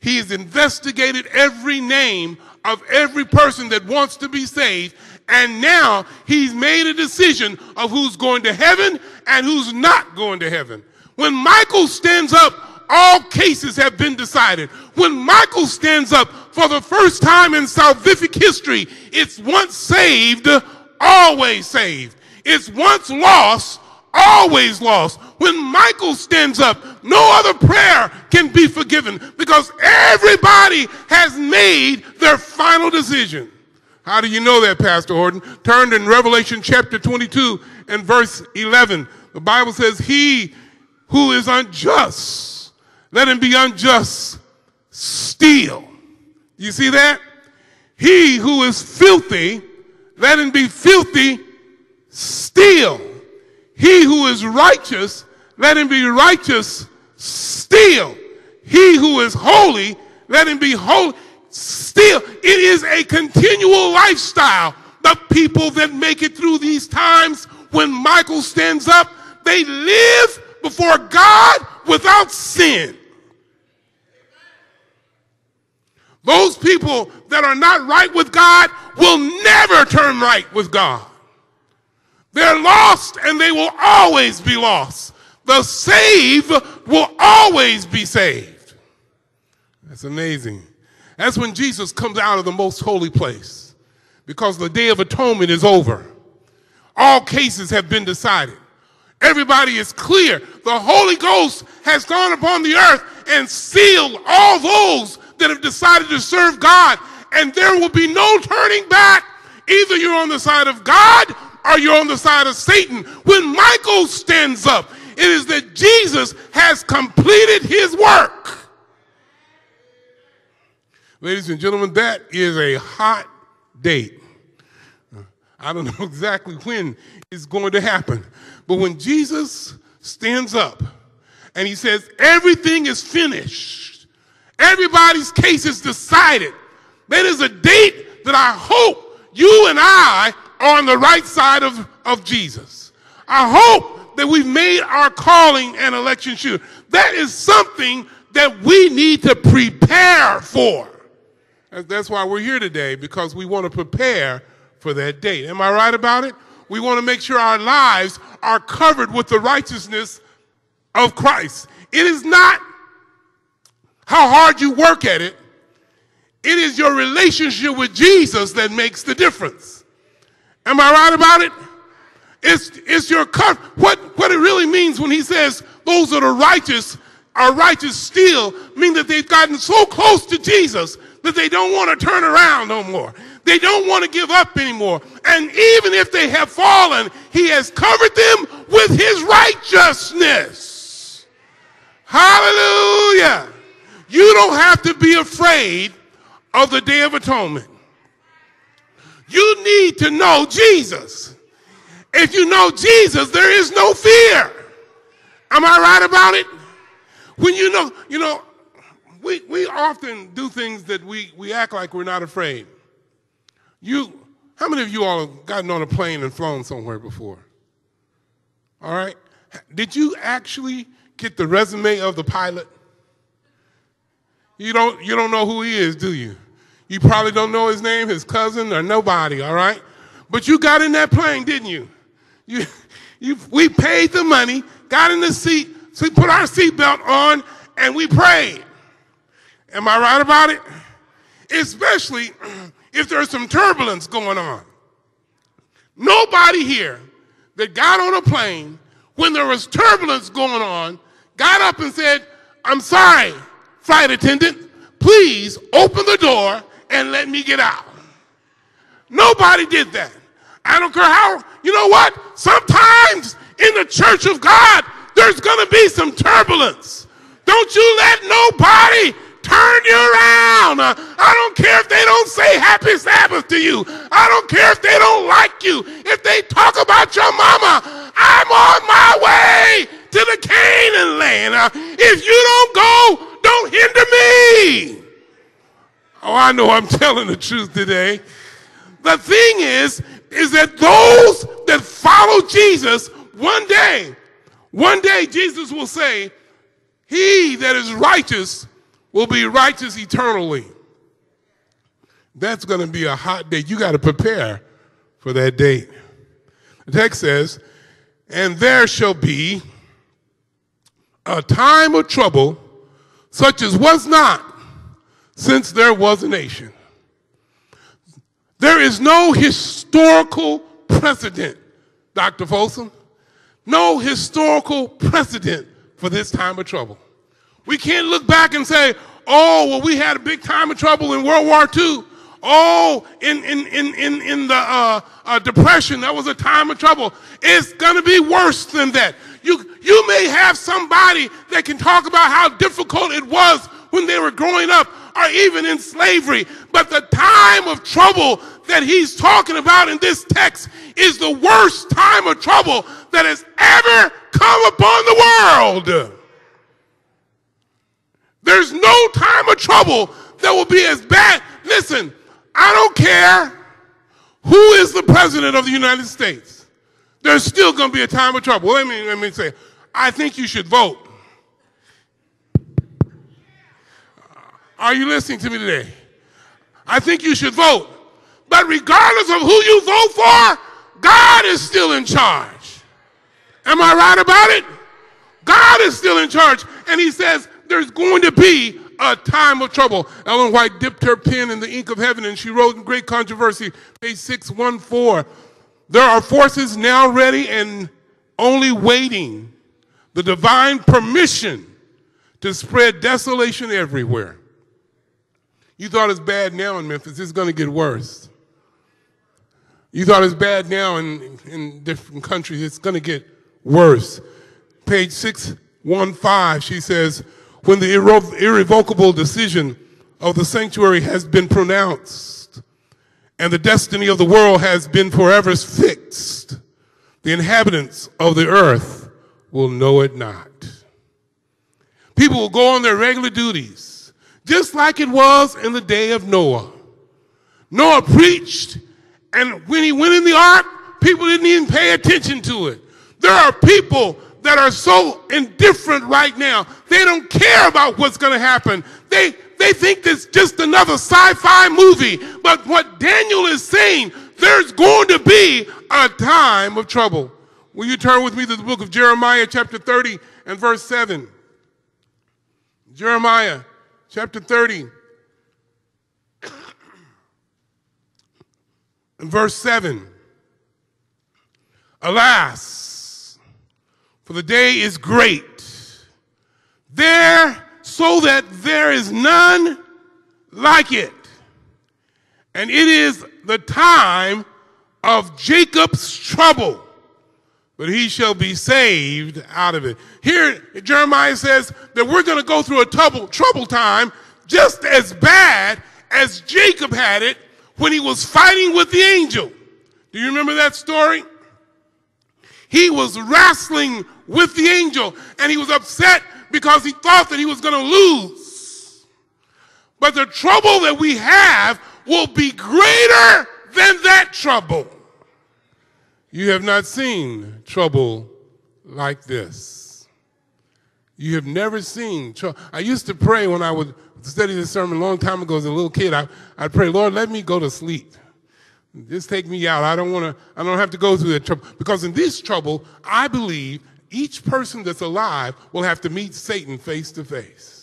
He has investigated every name of every person that wants to be saved, and now he's made a decision of who's going to heaven and who's not going to heaven. When Michael stands up, all cases have been decided. When Michael stands up for the first time in salvific history, it's once saved, always saved. It's once lost, always lost. When Michael stands up, no other prayer can be forgiven because everybody has made their final decision. How do you know that, Pastor Horton? Turned in Revelation chapter 22 and verse 11. The Bible says, He who is unjust, let him be unjust still. You see that? He who is filthy, let him be filthy still. He who is righteous, let him be righteous still. He who is holy, let him be holy still. It is a continual lifestyle. The people that make it through these times when Michael stands up, they live before God without sin. Those people that are not right with God will never turn right with God. They're lost and they will always be lost. The saved will always be saved. That's amazing. That's when Jesus comes out of the most holy place because the day of atonement is over. All cases have been decided. Everybody is clear. The Holy Ghost has gone upon the earth and sealed all those that have decided to serve God. And there will be no turning back. Either you're on the side of God or you're on the side of Satan. When Michael stands up, it is that Jesus has completed his work. Ladies and gentlemen, that is a hot date. I don't know exactly when it's going to happen, but when Jesus stands up and he says, Everything is finished, everybody's case is decided, that is a date that I hope you and I are on the right side of, of Jesus. I hope that we've made our calling and election sure. That is something that we need to prepare for. That's why we're here today, because we want to prepare for that date. Am I right about it? We want to make sure our lives are covered with the righteousness of Christ. It is not how hard you work at it, it is your relationship with Jesus that makes the difference. Am I right about it? It's, it's your. What, what it really means when he says those that are righteous are righteous still mean that they've gotten so close to Jesus that they don't want to turn around no more. They don't want to give up anymore. And even if they have fallen, he has covered them with his righteousness. Hallelujah. You don't have to be afraid of the Day of Atonement. You need to know Jesus. If you know Jesus, there is no fear. Am I right about it? When you know, you know, we, we often do things that we, we act like we're not afraid. You, how many of you all have gotten on a plane and flown somewhere before? All right. Did you actually get the resume of the pilot? You don't, you don't know who he is, do you? You probably don't know his name, his cousin, or nobody, all right? But you got in that plane, didn't you? You, you we paid the money, got in the seat, so we put our seatbelt on, and we prayed. Am I right about it? Especially if there's some turbulence going on. Nobody here that got on a plane when there was turbulence going on got up and said, I'm sorry, flight attendant, please open the door and let me get out. Nobody did that. I don't care how, you know what? Sometimes in the church of God, there's going to be some turbulence. Don't you let nobody turn you around. I don't care if they don't say happy Sabbath to you. I don't care if they don't like you. If they talk about your mama, I'm on my way to the Canaan land. If you don't go, don't hinder me. Oh, I know I'm telling the truth today. The thing is, is that those that follow Jesus, one day, one day Jesus will say, He that is righteous will be righteous eternally. That's going to be a hot day. You got to prepare for that date. The text says, And there shall be a time of trouble such as was not since there was a nation. There is no historical precedent, Dr. Folsom, no historical precedent for this time of trouble. We can't look back and say, oh, well, we had a big time of trouble in World War II. Oh, in, in, in, in, in the uh, uh, Depression, that was a time of trouble. It's going to be worse than that. You, you may have somebody that can talk about how difficult it was when they were growing up or even in slavery, but the time of trouble that he's talking about in this text is the worst time of trouble that has ever come upon the world. There's no time of trouble that will be as bad. Listen, I don't care who is the president of the United States. There's still going to be a time of trouble. Let me, let me say, I think you should vote. Are you listening to me today? I think you should vote. But regardless of who you vote for, God is still in charge. Am I right about it? God is still in charge. And he says there's going to be a time of trouble. Ellen White dipped her pen in the ink of heaven and she wrote in great controversy, page 614. There are forces now ready and only waiting the divine permission to spread desolation everywhere. You thought it's bad now in Memphis, it's going to get worse. You thought it's bad now in, in different countries, it's going to get worse. Page 615, she says, when the irre- irrevocable decision of the sanctuary has been pronounced and the destiny of the world has been forever fixed, the inhabitants of the earth will know it not. People will go on their regular duties, just like it was in the day of Noah. Noah preached, and when he went in the ark, people didn't even pay attention to it. There are people that are so indifferent right now. They don't care about what's going to happen. They, they think it's just another sci-fi movie. But what Daniel is saying, there's going to be a time of trouble. Will you turn with me to the book of Jeremiah, chapter 30 and verse 7? Jeremiah, chapter 30 and verse 7. Alas, for the day is great, there so that there is none like it. And it is the time of Jacob's trouble, but he shall be saved out of it. Here, Jeremiah says that we're going to go through a trouble, trouble time just as bad as Jacob had it when he was fighting with the angel. Do you remember that story? He was wrestling with the angel and he was upset because he thought that he was going to lose. But the trouble that we have will be greater than that trouble. You have not seen trouble like this. You have never seen trouble. I used to pray when I would study this sermon a long time ago as a little kid. I, I'd pray, Lord, let me go to sleep. Just take me out. I don't want to, I don't have to go through that trouble. Because in this trouble, I believe each person that's alive will have to meet Satan face to face.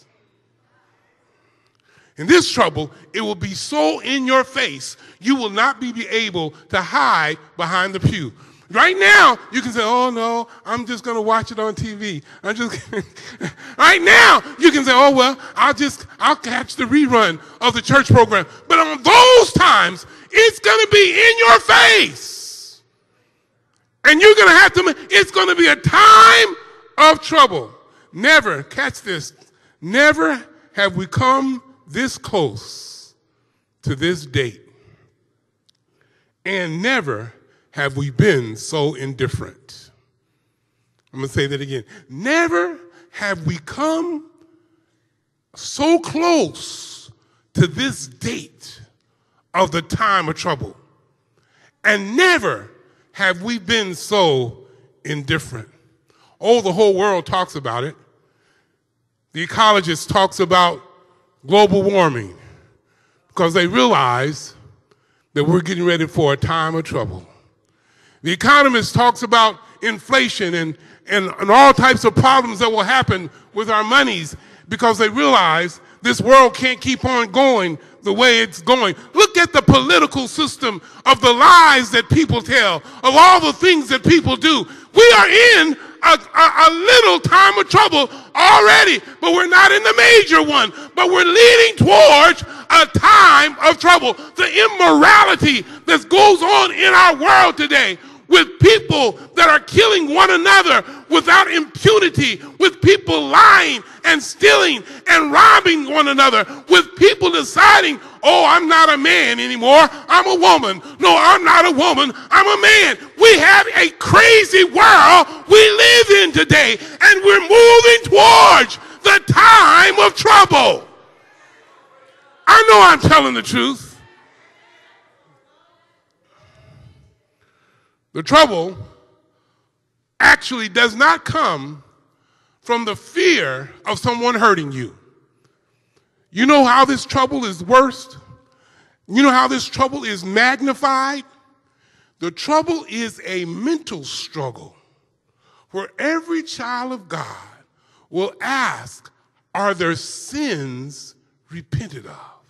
In this trouble, it will be so in your face, you will not be able to hide behind the pew. Right now, you can say, oh no, I'm just going to watch it on TV. I'm just, right now, you can say, oh well, I'll just, I'll catch the rerun of the church program. But on those times, it's going to be in your face. And you're going to have to, it's going to be a time of trouble. Never, catch this, never have we come this close to this date. And never have we been so indifferent. I'm going to say that again. Never have we come so close to this date of the time of trouble. And never have we been so indifferent. Oh, the whole world talks about it. The ecologist talks about global warming because they realize that we're getting ready for a time of trouble. The economist talks about inflation and, and, and all types of problems that will happen with our monies because they realize this world can't keep on going the way it's going. Look at the political system of the lies that people tell, of all the things that people do. We are in a, a, a, little time of trouble already, but we're not in the major one. But we're leading towards a time of trouble. The immorality that goes on in our world today with people that are killing one another without impunity, with people lying and stealing and robbing one another, with people deciding oh, I'm not a man anymore. I'm a woman. No, I'm not a woman. I'm a man. We have a crazy world we live in today, and we're moving towards the time of trouble. I know I'm telling the truth. The trouble actually does not come from the fear of someone hurting you. You know how this trouble is worst? You know how this trouble is magnified? The trouble is a mental struggle where every child of God will ask, Are there sins repented of?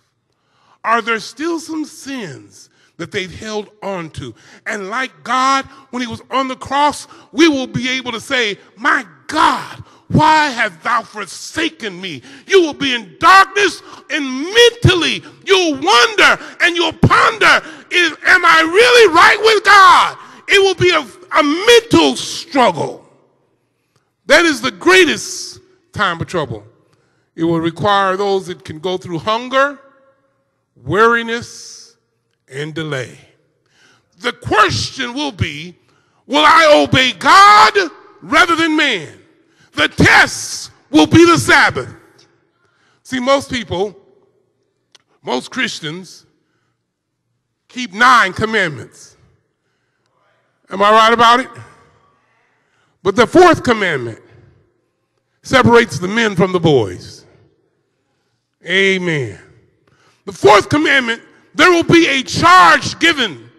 Are there still some sins that they've held on to? And like God, when he was on the cross, we will be able to say, My God, why hast thou forsaken me? You will be in darkness and mentally you'll wonder and you'll ponder, is, am I really right with God? It will be a, a mental struggle. That is the greatest time of trouble. It will require those that can go through hunger, weariness, and delay. The question will be, will I obey God rather than man? The test will be the Sabbath. See, most people, most Christians, keep nine commandments. Am I right about it? But the fourth commandment separates the men from the boys. Amen. The fourth commandment, there will be a charge given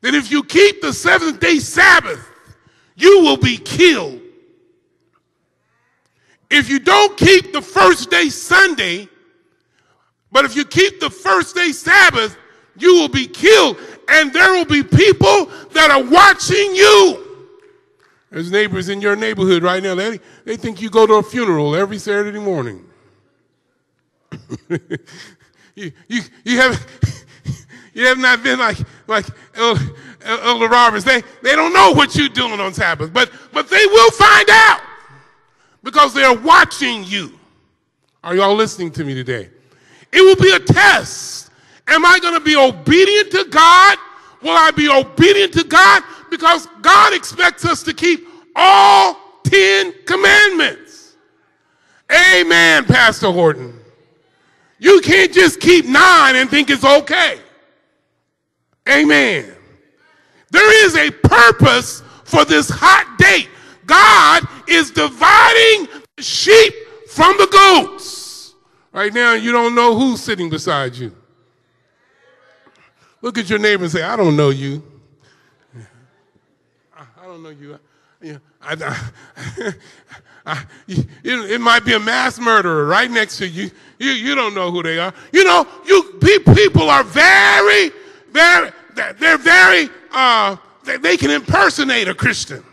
that if you keep the seventh day Sabbath, you will be killed. If you don't keep the first day Sunday, but if you keep the first day Sabbath, you will be killed. And there will be people that are watching you. There's neighbors in your neighborhood right now. They, they think you go to a funeral every Saturday morning. you, you, you, have, you have not been like, like Elder, Roberts. They, they don't know what you're doing on Sabbath, but, but they will find out because they're watching you. Are y'all listening to me today? It will be a test. Am I going to be obedient to God? Will I be obedient to God? Because God expects us to keep all 10 commandments. Amen, Pastor Horton. You can't just keep nine and think it's okay. Amen. There is a purpose for this hot date. God is dividing the sheep from the goats. Right now, you don't know who's sitting beside you. Look at your neighbor and say, I don't know you. I don't know you. Yeah, I, I, I, it, it, might be a mass murderer right next to you. You, you don't know who they are. You know, you people are very, very, they're very, uh, they, they can impersonate a Christian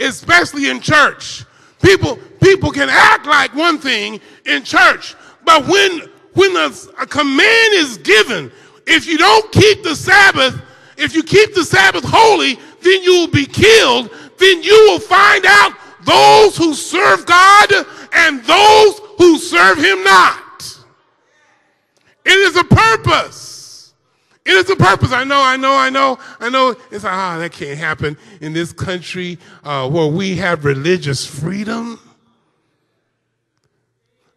especially in church. People, people can act like one thing in church, but when, when a, a command is given, if you don't keep the Sabbath, if you keep the Sabbath holy, then you will be killed. Then you will find out those who serve God and those who serve Him not. It is a purpose. It is a purpose. I know, I know, I know, I know. It's like, ah, that can't happen in this country uh, where we have religious freedom.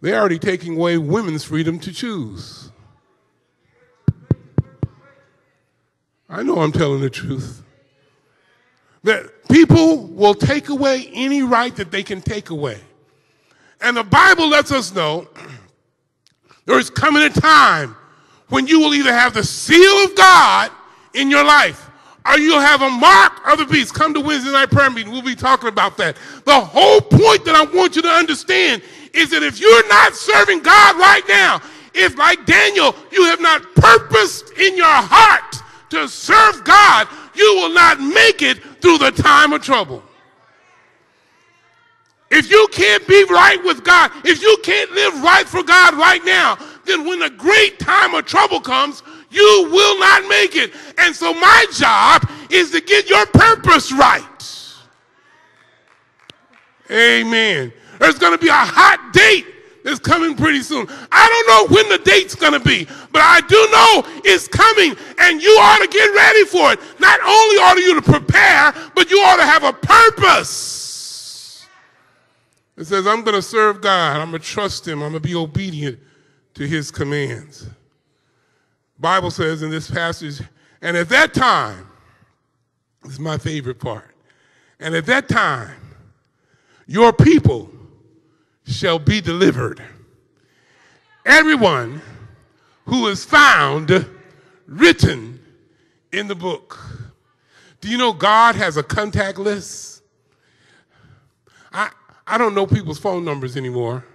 They're already taking away women's freedom to choose. I know I'm telling the truth. That people will take away any right that they can take away. And the Bible lets us know there is coming a time when you will either have the seal of God in your life or you'll have a mark of the beast. Come to Wednesday night prayer meeting. We'll be talking about that. The whole point that I want you to understand is that if you're not serving God right now, if like Daniel, you have not purposed in your heart to serve God, you will not make it through the time of trouble. If you can't be right with God, if you can't live right for God right now, then when a great time of trouble comes, you will not make it. And so my job is to get your purpose right. Amen. There's going to be a hot date is coming pretty soon. I don't know when the date's going to be, but I do know it's coming, and you ought to get ready for it. Not only ought you to prepare, but you ought to have a purpose. It says, I'm going to serve God. I'm going to trust Him. I'm going to be obedient to His commands. Bible says in this passage, and at that time, this is my favorite part, and at that time, your people shall be delivered. Everyone who is found written in the book. Do you know God has a contact list? I, I don't know people's phone numbers anymore.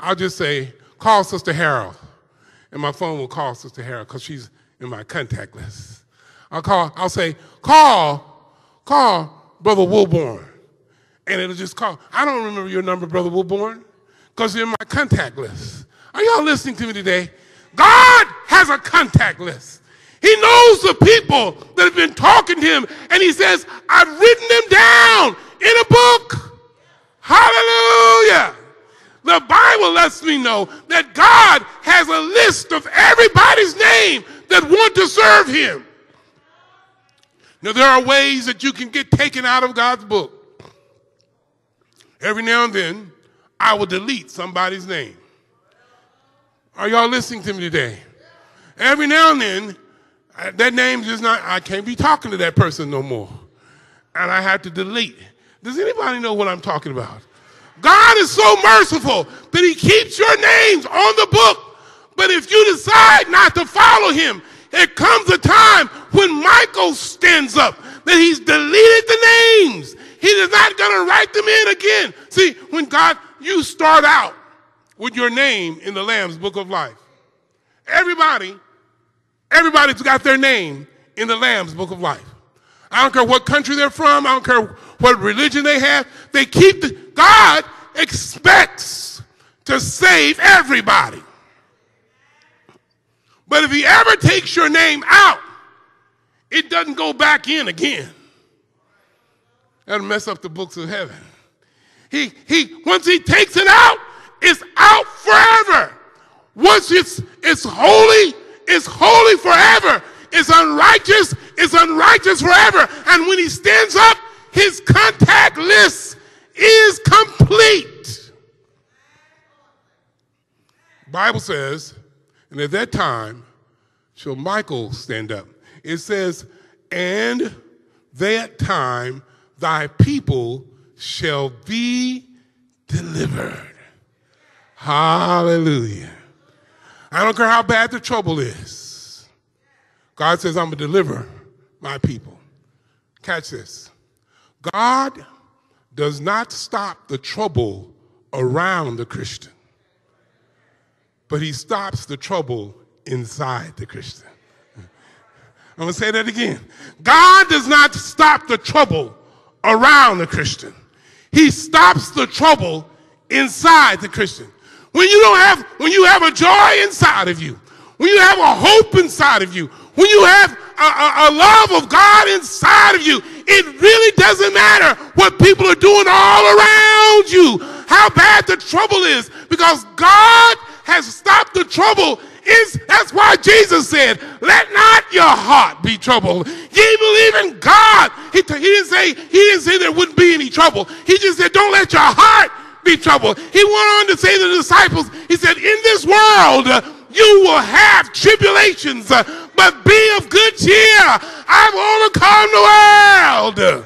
I'll just say, call Sister Harold. And my phone will call Sister Harold because she's in my contact list. I'll call, I'll say, call, call Brother Wilborn and it'll just call. I don't remember your number, Brother Wilborn, because you're in my contact list. Are y'all listening to me today? God has a contact list. He knows the people that have been talking to him, and he says, I've written them down in a book. Hallelujah. The Bible lets me know that God has a list of everybody's name that want to serve him. Now, there are ways that you can get taken out of God's book. Every now and then, I will delete somebody's name. Are y'all listening to me today? Every now and then, that name is not, I can't be talking to that person no more. And I have to delete. Does anybody know what I'm talking about? God is so merciful that he keeps your names on the book. But if you decide not to follow him, it comes a time when Michael stands up that he's deleted the names he is not going to write them in again. See, when God, you start out with your name in the Lamb's book of life. Everybody, everybody's got their name in the Lamb's book of life. I don't care what country they're from. I don't care what religion they have. They keep the, God expects to save everybody. But if he ever takes your name out, it doesn't go back in again. That'll mess up the books of heaven. He, he, once he takes it out, it's out forever. Once it's, it's holy, it's holy forever. It's unrighteous, it's unrighteous forever. And when he stands up, his contact list is complete. Bible says, and at that time shall Michael stand up. It says, and that time thy people shall be delivered. Hallelujah. I don't care how bad the trouble is. God says, I'm going to deliver my people. Catch this. God does not stop the trouble around the Christian, but he stops the trouble inside the Christian. I'm going to say that again. God does not stop the trouble around the Christian. He stops the trouble inside the Christian. When you don't have, when you have a joy inside of you, when you have a hope inside of you, when you have a, a, a, love of God inside of you, it really doesn't matter what people are doing all around you, how bad the trouble is, because God has stopped the trouble is that's why Jesus said, "Let not your heart be troubled. Ye believe in God." He, he didn't say he didn't say there wouldn't be any trouble. He just said, "Don't let your heart be troubled." He went on to say to the disciples, he said, "In this world uh, you will have tribulations, uh, but be of good cheer. I've overcome the world."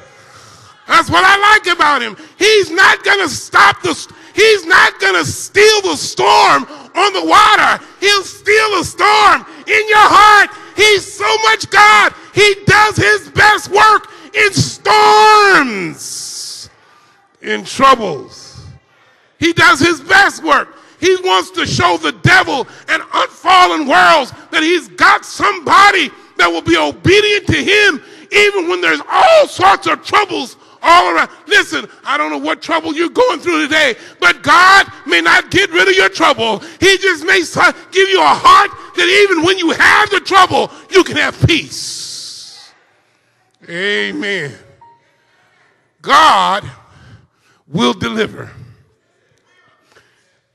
That's what I like about him. He's not going to stop the He's not going to steal the storm on the water. He'll steal a storm in your heart. He's so much God. He does his best work in storms, in troubles. He does his best work. He wants to show the devil and unfallen worlds that he's got somebody that will be obedient to him even when there's all sorts of troubles all around. Listen, I don't know what trouble you're going through today, but God may not get rid of your trouble. He just may give you a heart that even when you have the trouble, you can have peace. Amen. God will deliver.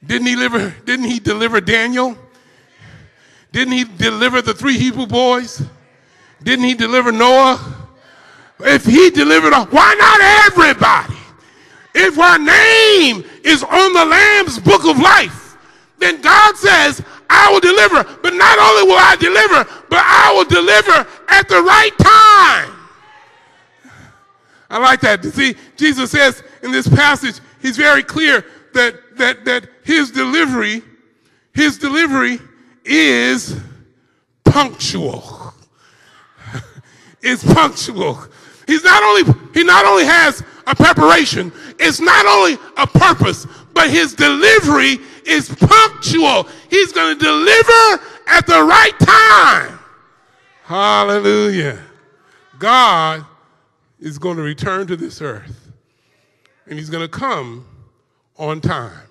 Didn't he deliver, didn't he deliver Daniel? Didn't he deliver the three Hebrew boys? Didn't he deliver Noah? If he delivered, why not everybody? If our name is on the Lamb's book of life, then God says, I will deliver. But not only will I deliver, but I will deliver at the right time. I like that. See, Jesus says in this passage, he's very clear that, that, that his delivery, his delivery is punctual. is punctual. He's not only, he not only has a preparation, it's not only a purpose, but his delivery is punctual. He's going to deliver at the right time. Hallelujah. God is going to return to this earth and he's going to come on time.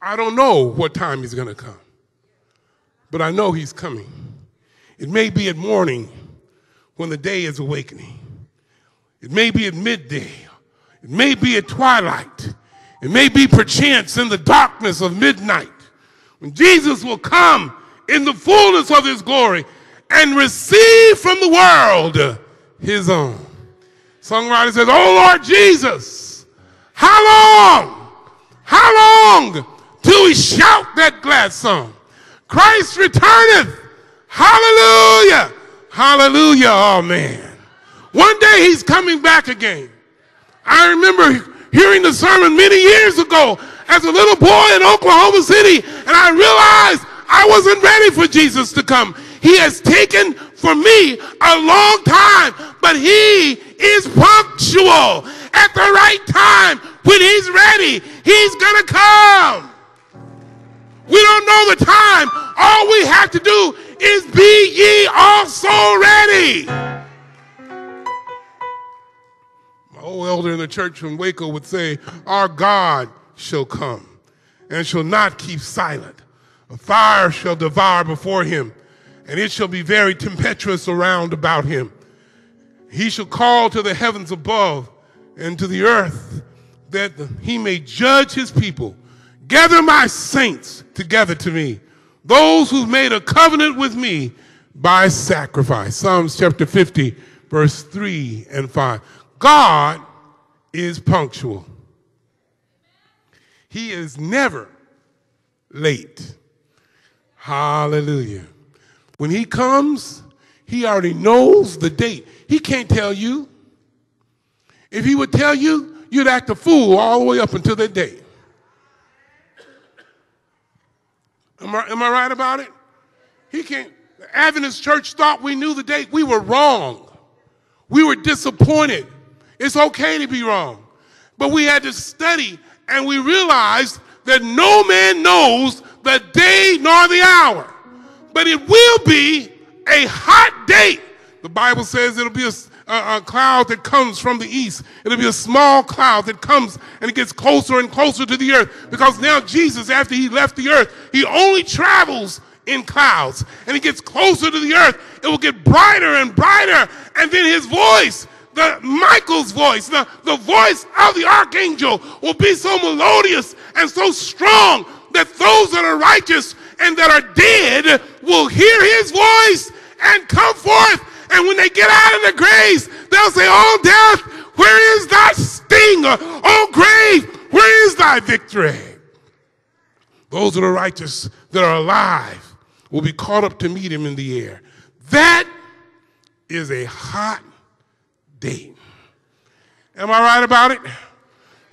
I don't know what time he's going to come, but I know he's coming. It may be at morning when the day is awakening. It may be at midday. It may be at twilight. It may be perchance in the darkness of midnight when Jesus will come in the fullness of his glory and receive from the world his own. Songwriter says, Oh Lord Jesus, how long, how long till we shout that glad song? Christ returneth. Hallelujah. Hallelujah. Oh man. One day he's coming back again. I remember hearing the sermon many years ago as a little boy in Oklahoma City, and I realized I wasn't ready for Jesus to come. He has taken for me a long time, but he is punctual. At the right time, when he's ready, he's gonna come. We don't know the time. All we have to do is be ye also ready. My old elder in the church from Waco would say, Our God shall come and shall not keep silent. A fire shall devour before him, and it shall be very tempestuous around about him. He shall call to the heavens above and to the earth that he may judge his people. Gather my saints together to me, those who've made a covenant with me by sacrifice. Psalms chapter 50, verse 3 and 5. God is punctual. He is never late. Hallelujah. When he comes, he already knows the date. He can't tell you. If he would tell you, you'd act a fool all the way up until that day. Am I, am I right about it? He can't. The Adventist church thought we knew the date. We were wrong. We were disappointed. It's okay to be wrong. But we had to study and we realized that no man knows the day nor the hour. But it will be a hot date. The Bible says it'll be a, a, a, cloud that comes from the east. It'll be a small cloud that comes and it gets closer and closer to the earth because now Jesus, after he left the earth, he only travels in clouds and he gets closer to the earth. It will get brighter and brighter. And then his voice, the Michael's voice, the, the voice of the archangel will be so melodious and so strong that those that are righteous and that are dead will hear his voice and come forth. And when they get out of the graves, they'll say, Oh, death, where is thy sting? Oh, grave, where is thy victory? Those that are righteous, that are alive, will be caught up to meet him in the air. That is a hot date. Am I right about it?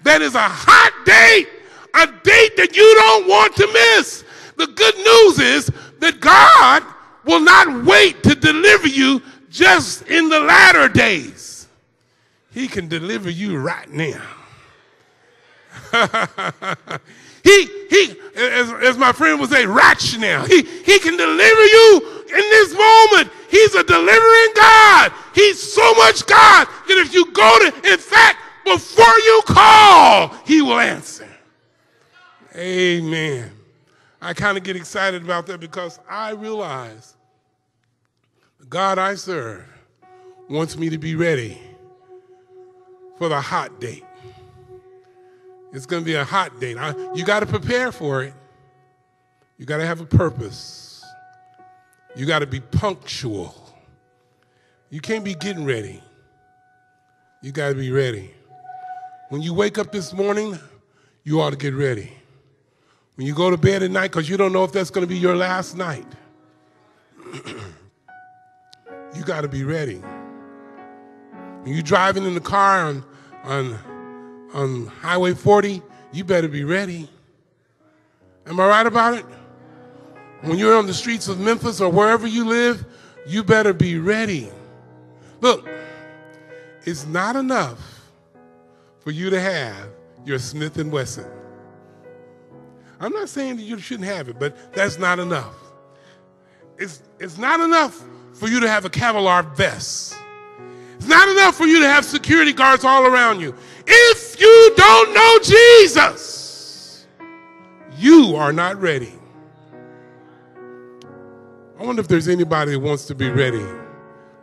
That is a hot date, a date that you don't want to miss. The good news is that God will not wait to deliver you just in the latter days. He can deliver you right now. he, he, as, as my friend would say, rational. He, he can deliver you in this moment. He's a delivering God. He's so much God that if you go to, in fact, before you call, he will answer. Amen. I kind of get excited about that because I realize God I serve wants me to be ready for the hot date. It's going to be a hot date. I, you got to prepare for it. You got to have a purpose. You got to be punctual. You can't be getting ready. You got to be ready. When you wake up this morning, you ought to get ready. When you go to bed at night, because you don't know if that's going to be your last night, you got to be ready. When you're driving in the car on, on, on Highway 40, you better be ready. Am I right about it? When you're on the streets of Memphis or wherever you live, you better be ready. Look, it's not enough for you to have your Smith and Wesson. I'm not saying that you shouldn't have it, but that's not enough. It's, it's not enough for you to have a Kevlar vest. It's not enough for you to have security guards all around you. If you don't know Jesus, you are not ready. I wonder if there's anybody that wants to be ready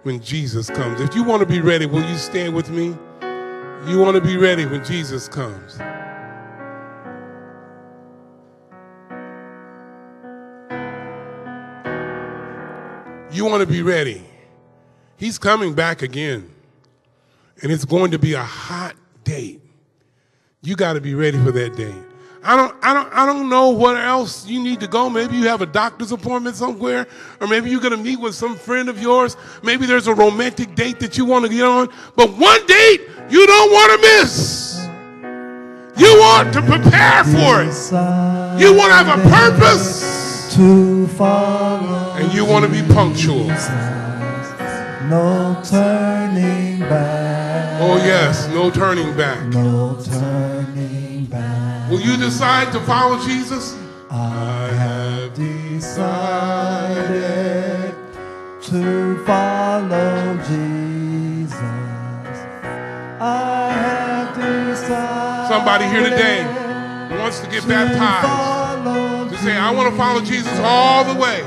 when Jesus comes. If you want to be ready, will you stand with me? You want to be ready when Jesus comes. You want to be ready. He's coming back again. And it's going to be a hot date. You got to be ready for that day. I don't, I don't, I don't know what else you need to go. Maybe you have a doctor's appointment somewhere, or maybe you're going to meet with some friend of yours. Maybe there's a romantic date that you want to get on. But one date you don't want to miss. You want to prepare for it. You want to have a purpose. To follow And you want to be punctual. No turning back. Oh, yes, no turning back. No turning back. Will you decide to follow Jesus? I have decided to follow Jesus. I have decided. Somebody here today wants to get baptized. To say, I want to follow Jesus all the way.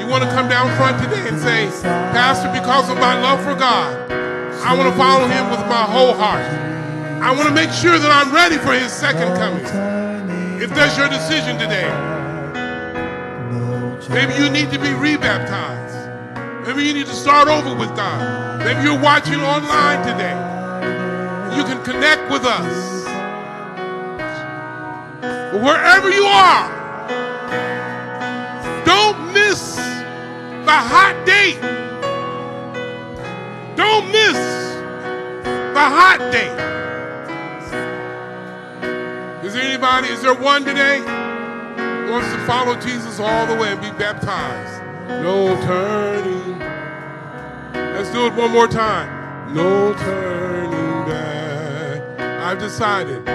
You want to come down front today and say, Pastor, because of my love for God, I want to follow him with my whole heart. I want to make sure that I'm ready for his second coming. If that's your decision today, maybe you need to be rebaptized. Maybe you need to start over with God. Maybe you're watching online today. You can connect with us. But wherever you are, don't miss the hot date. Don't miss the hot date. Is there anybody, is there one today who wants to follow Jesus all the way and be baptized? No turning. Let's do it one more time. No turning back. I've decided.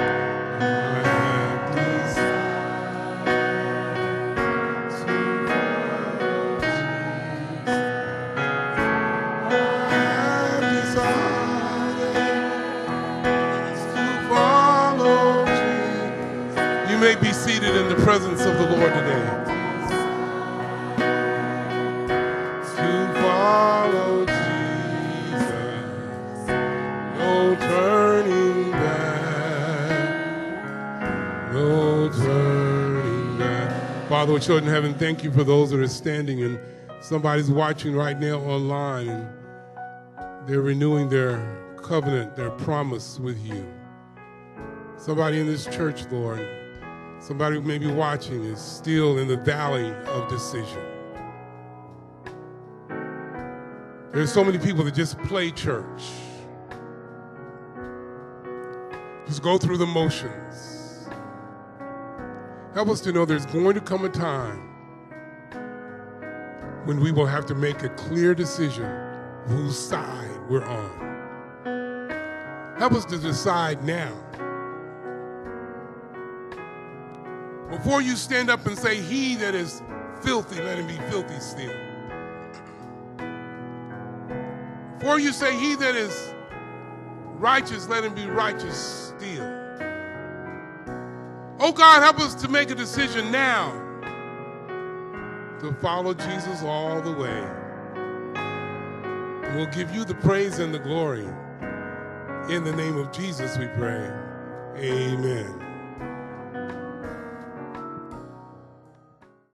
Presence of the Lord today. To follow Jesus, no turning back, no turning back. Father, which art in heaven, thank you for those that are standing and somebody's watching right now online and they're renewing their covenant, their promise with you. Somebody in this church, Lord, somebody who may be watching is still in the valley of decision. There's so many people that just play church, just go through the motions. Help us to know there's going to come a time when we will have to make a clear decision whose side we're on. Help us to decide now. Before you stand up and say, He that is filthy, let him be filthy still. Before you say, He that is righteous, let him be righteous still. Oh God, help us to make a decision now to follow Jesus all the way. We'll give you the praise and the glory. In the name of Jesus, we pray. Amen.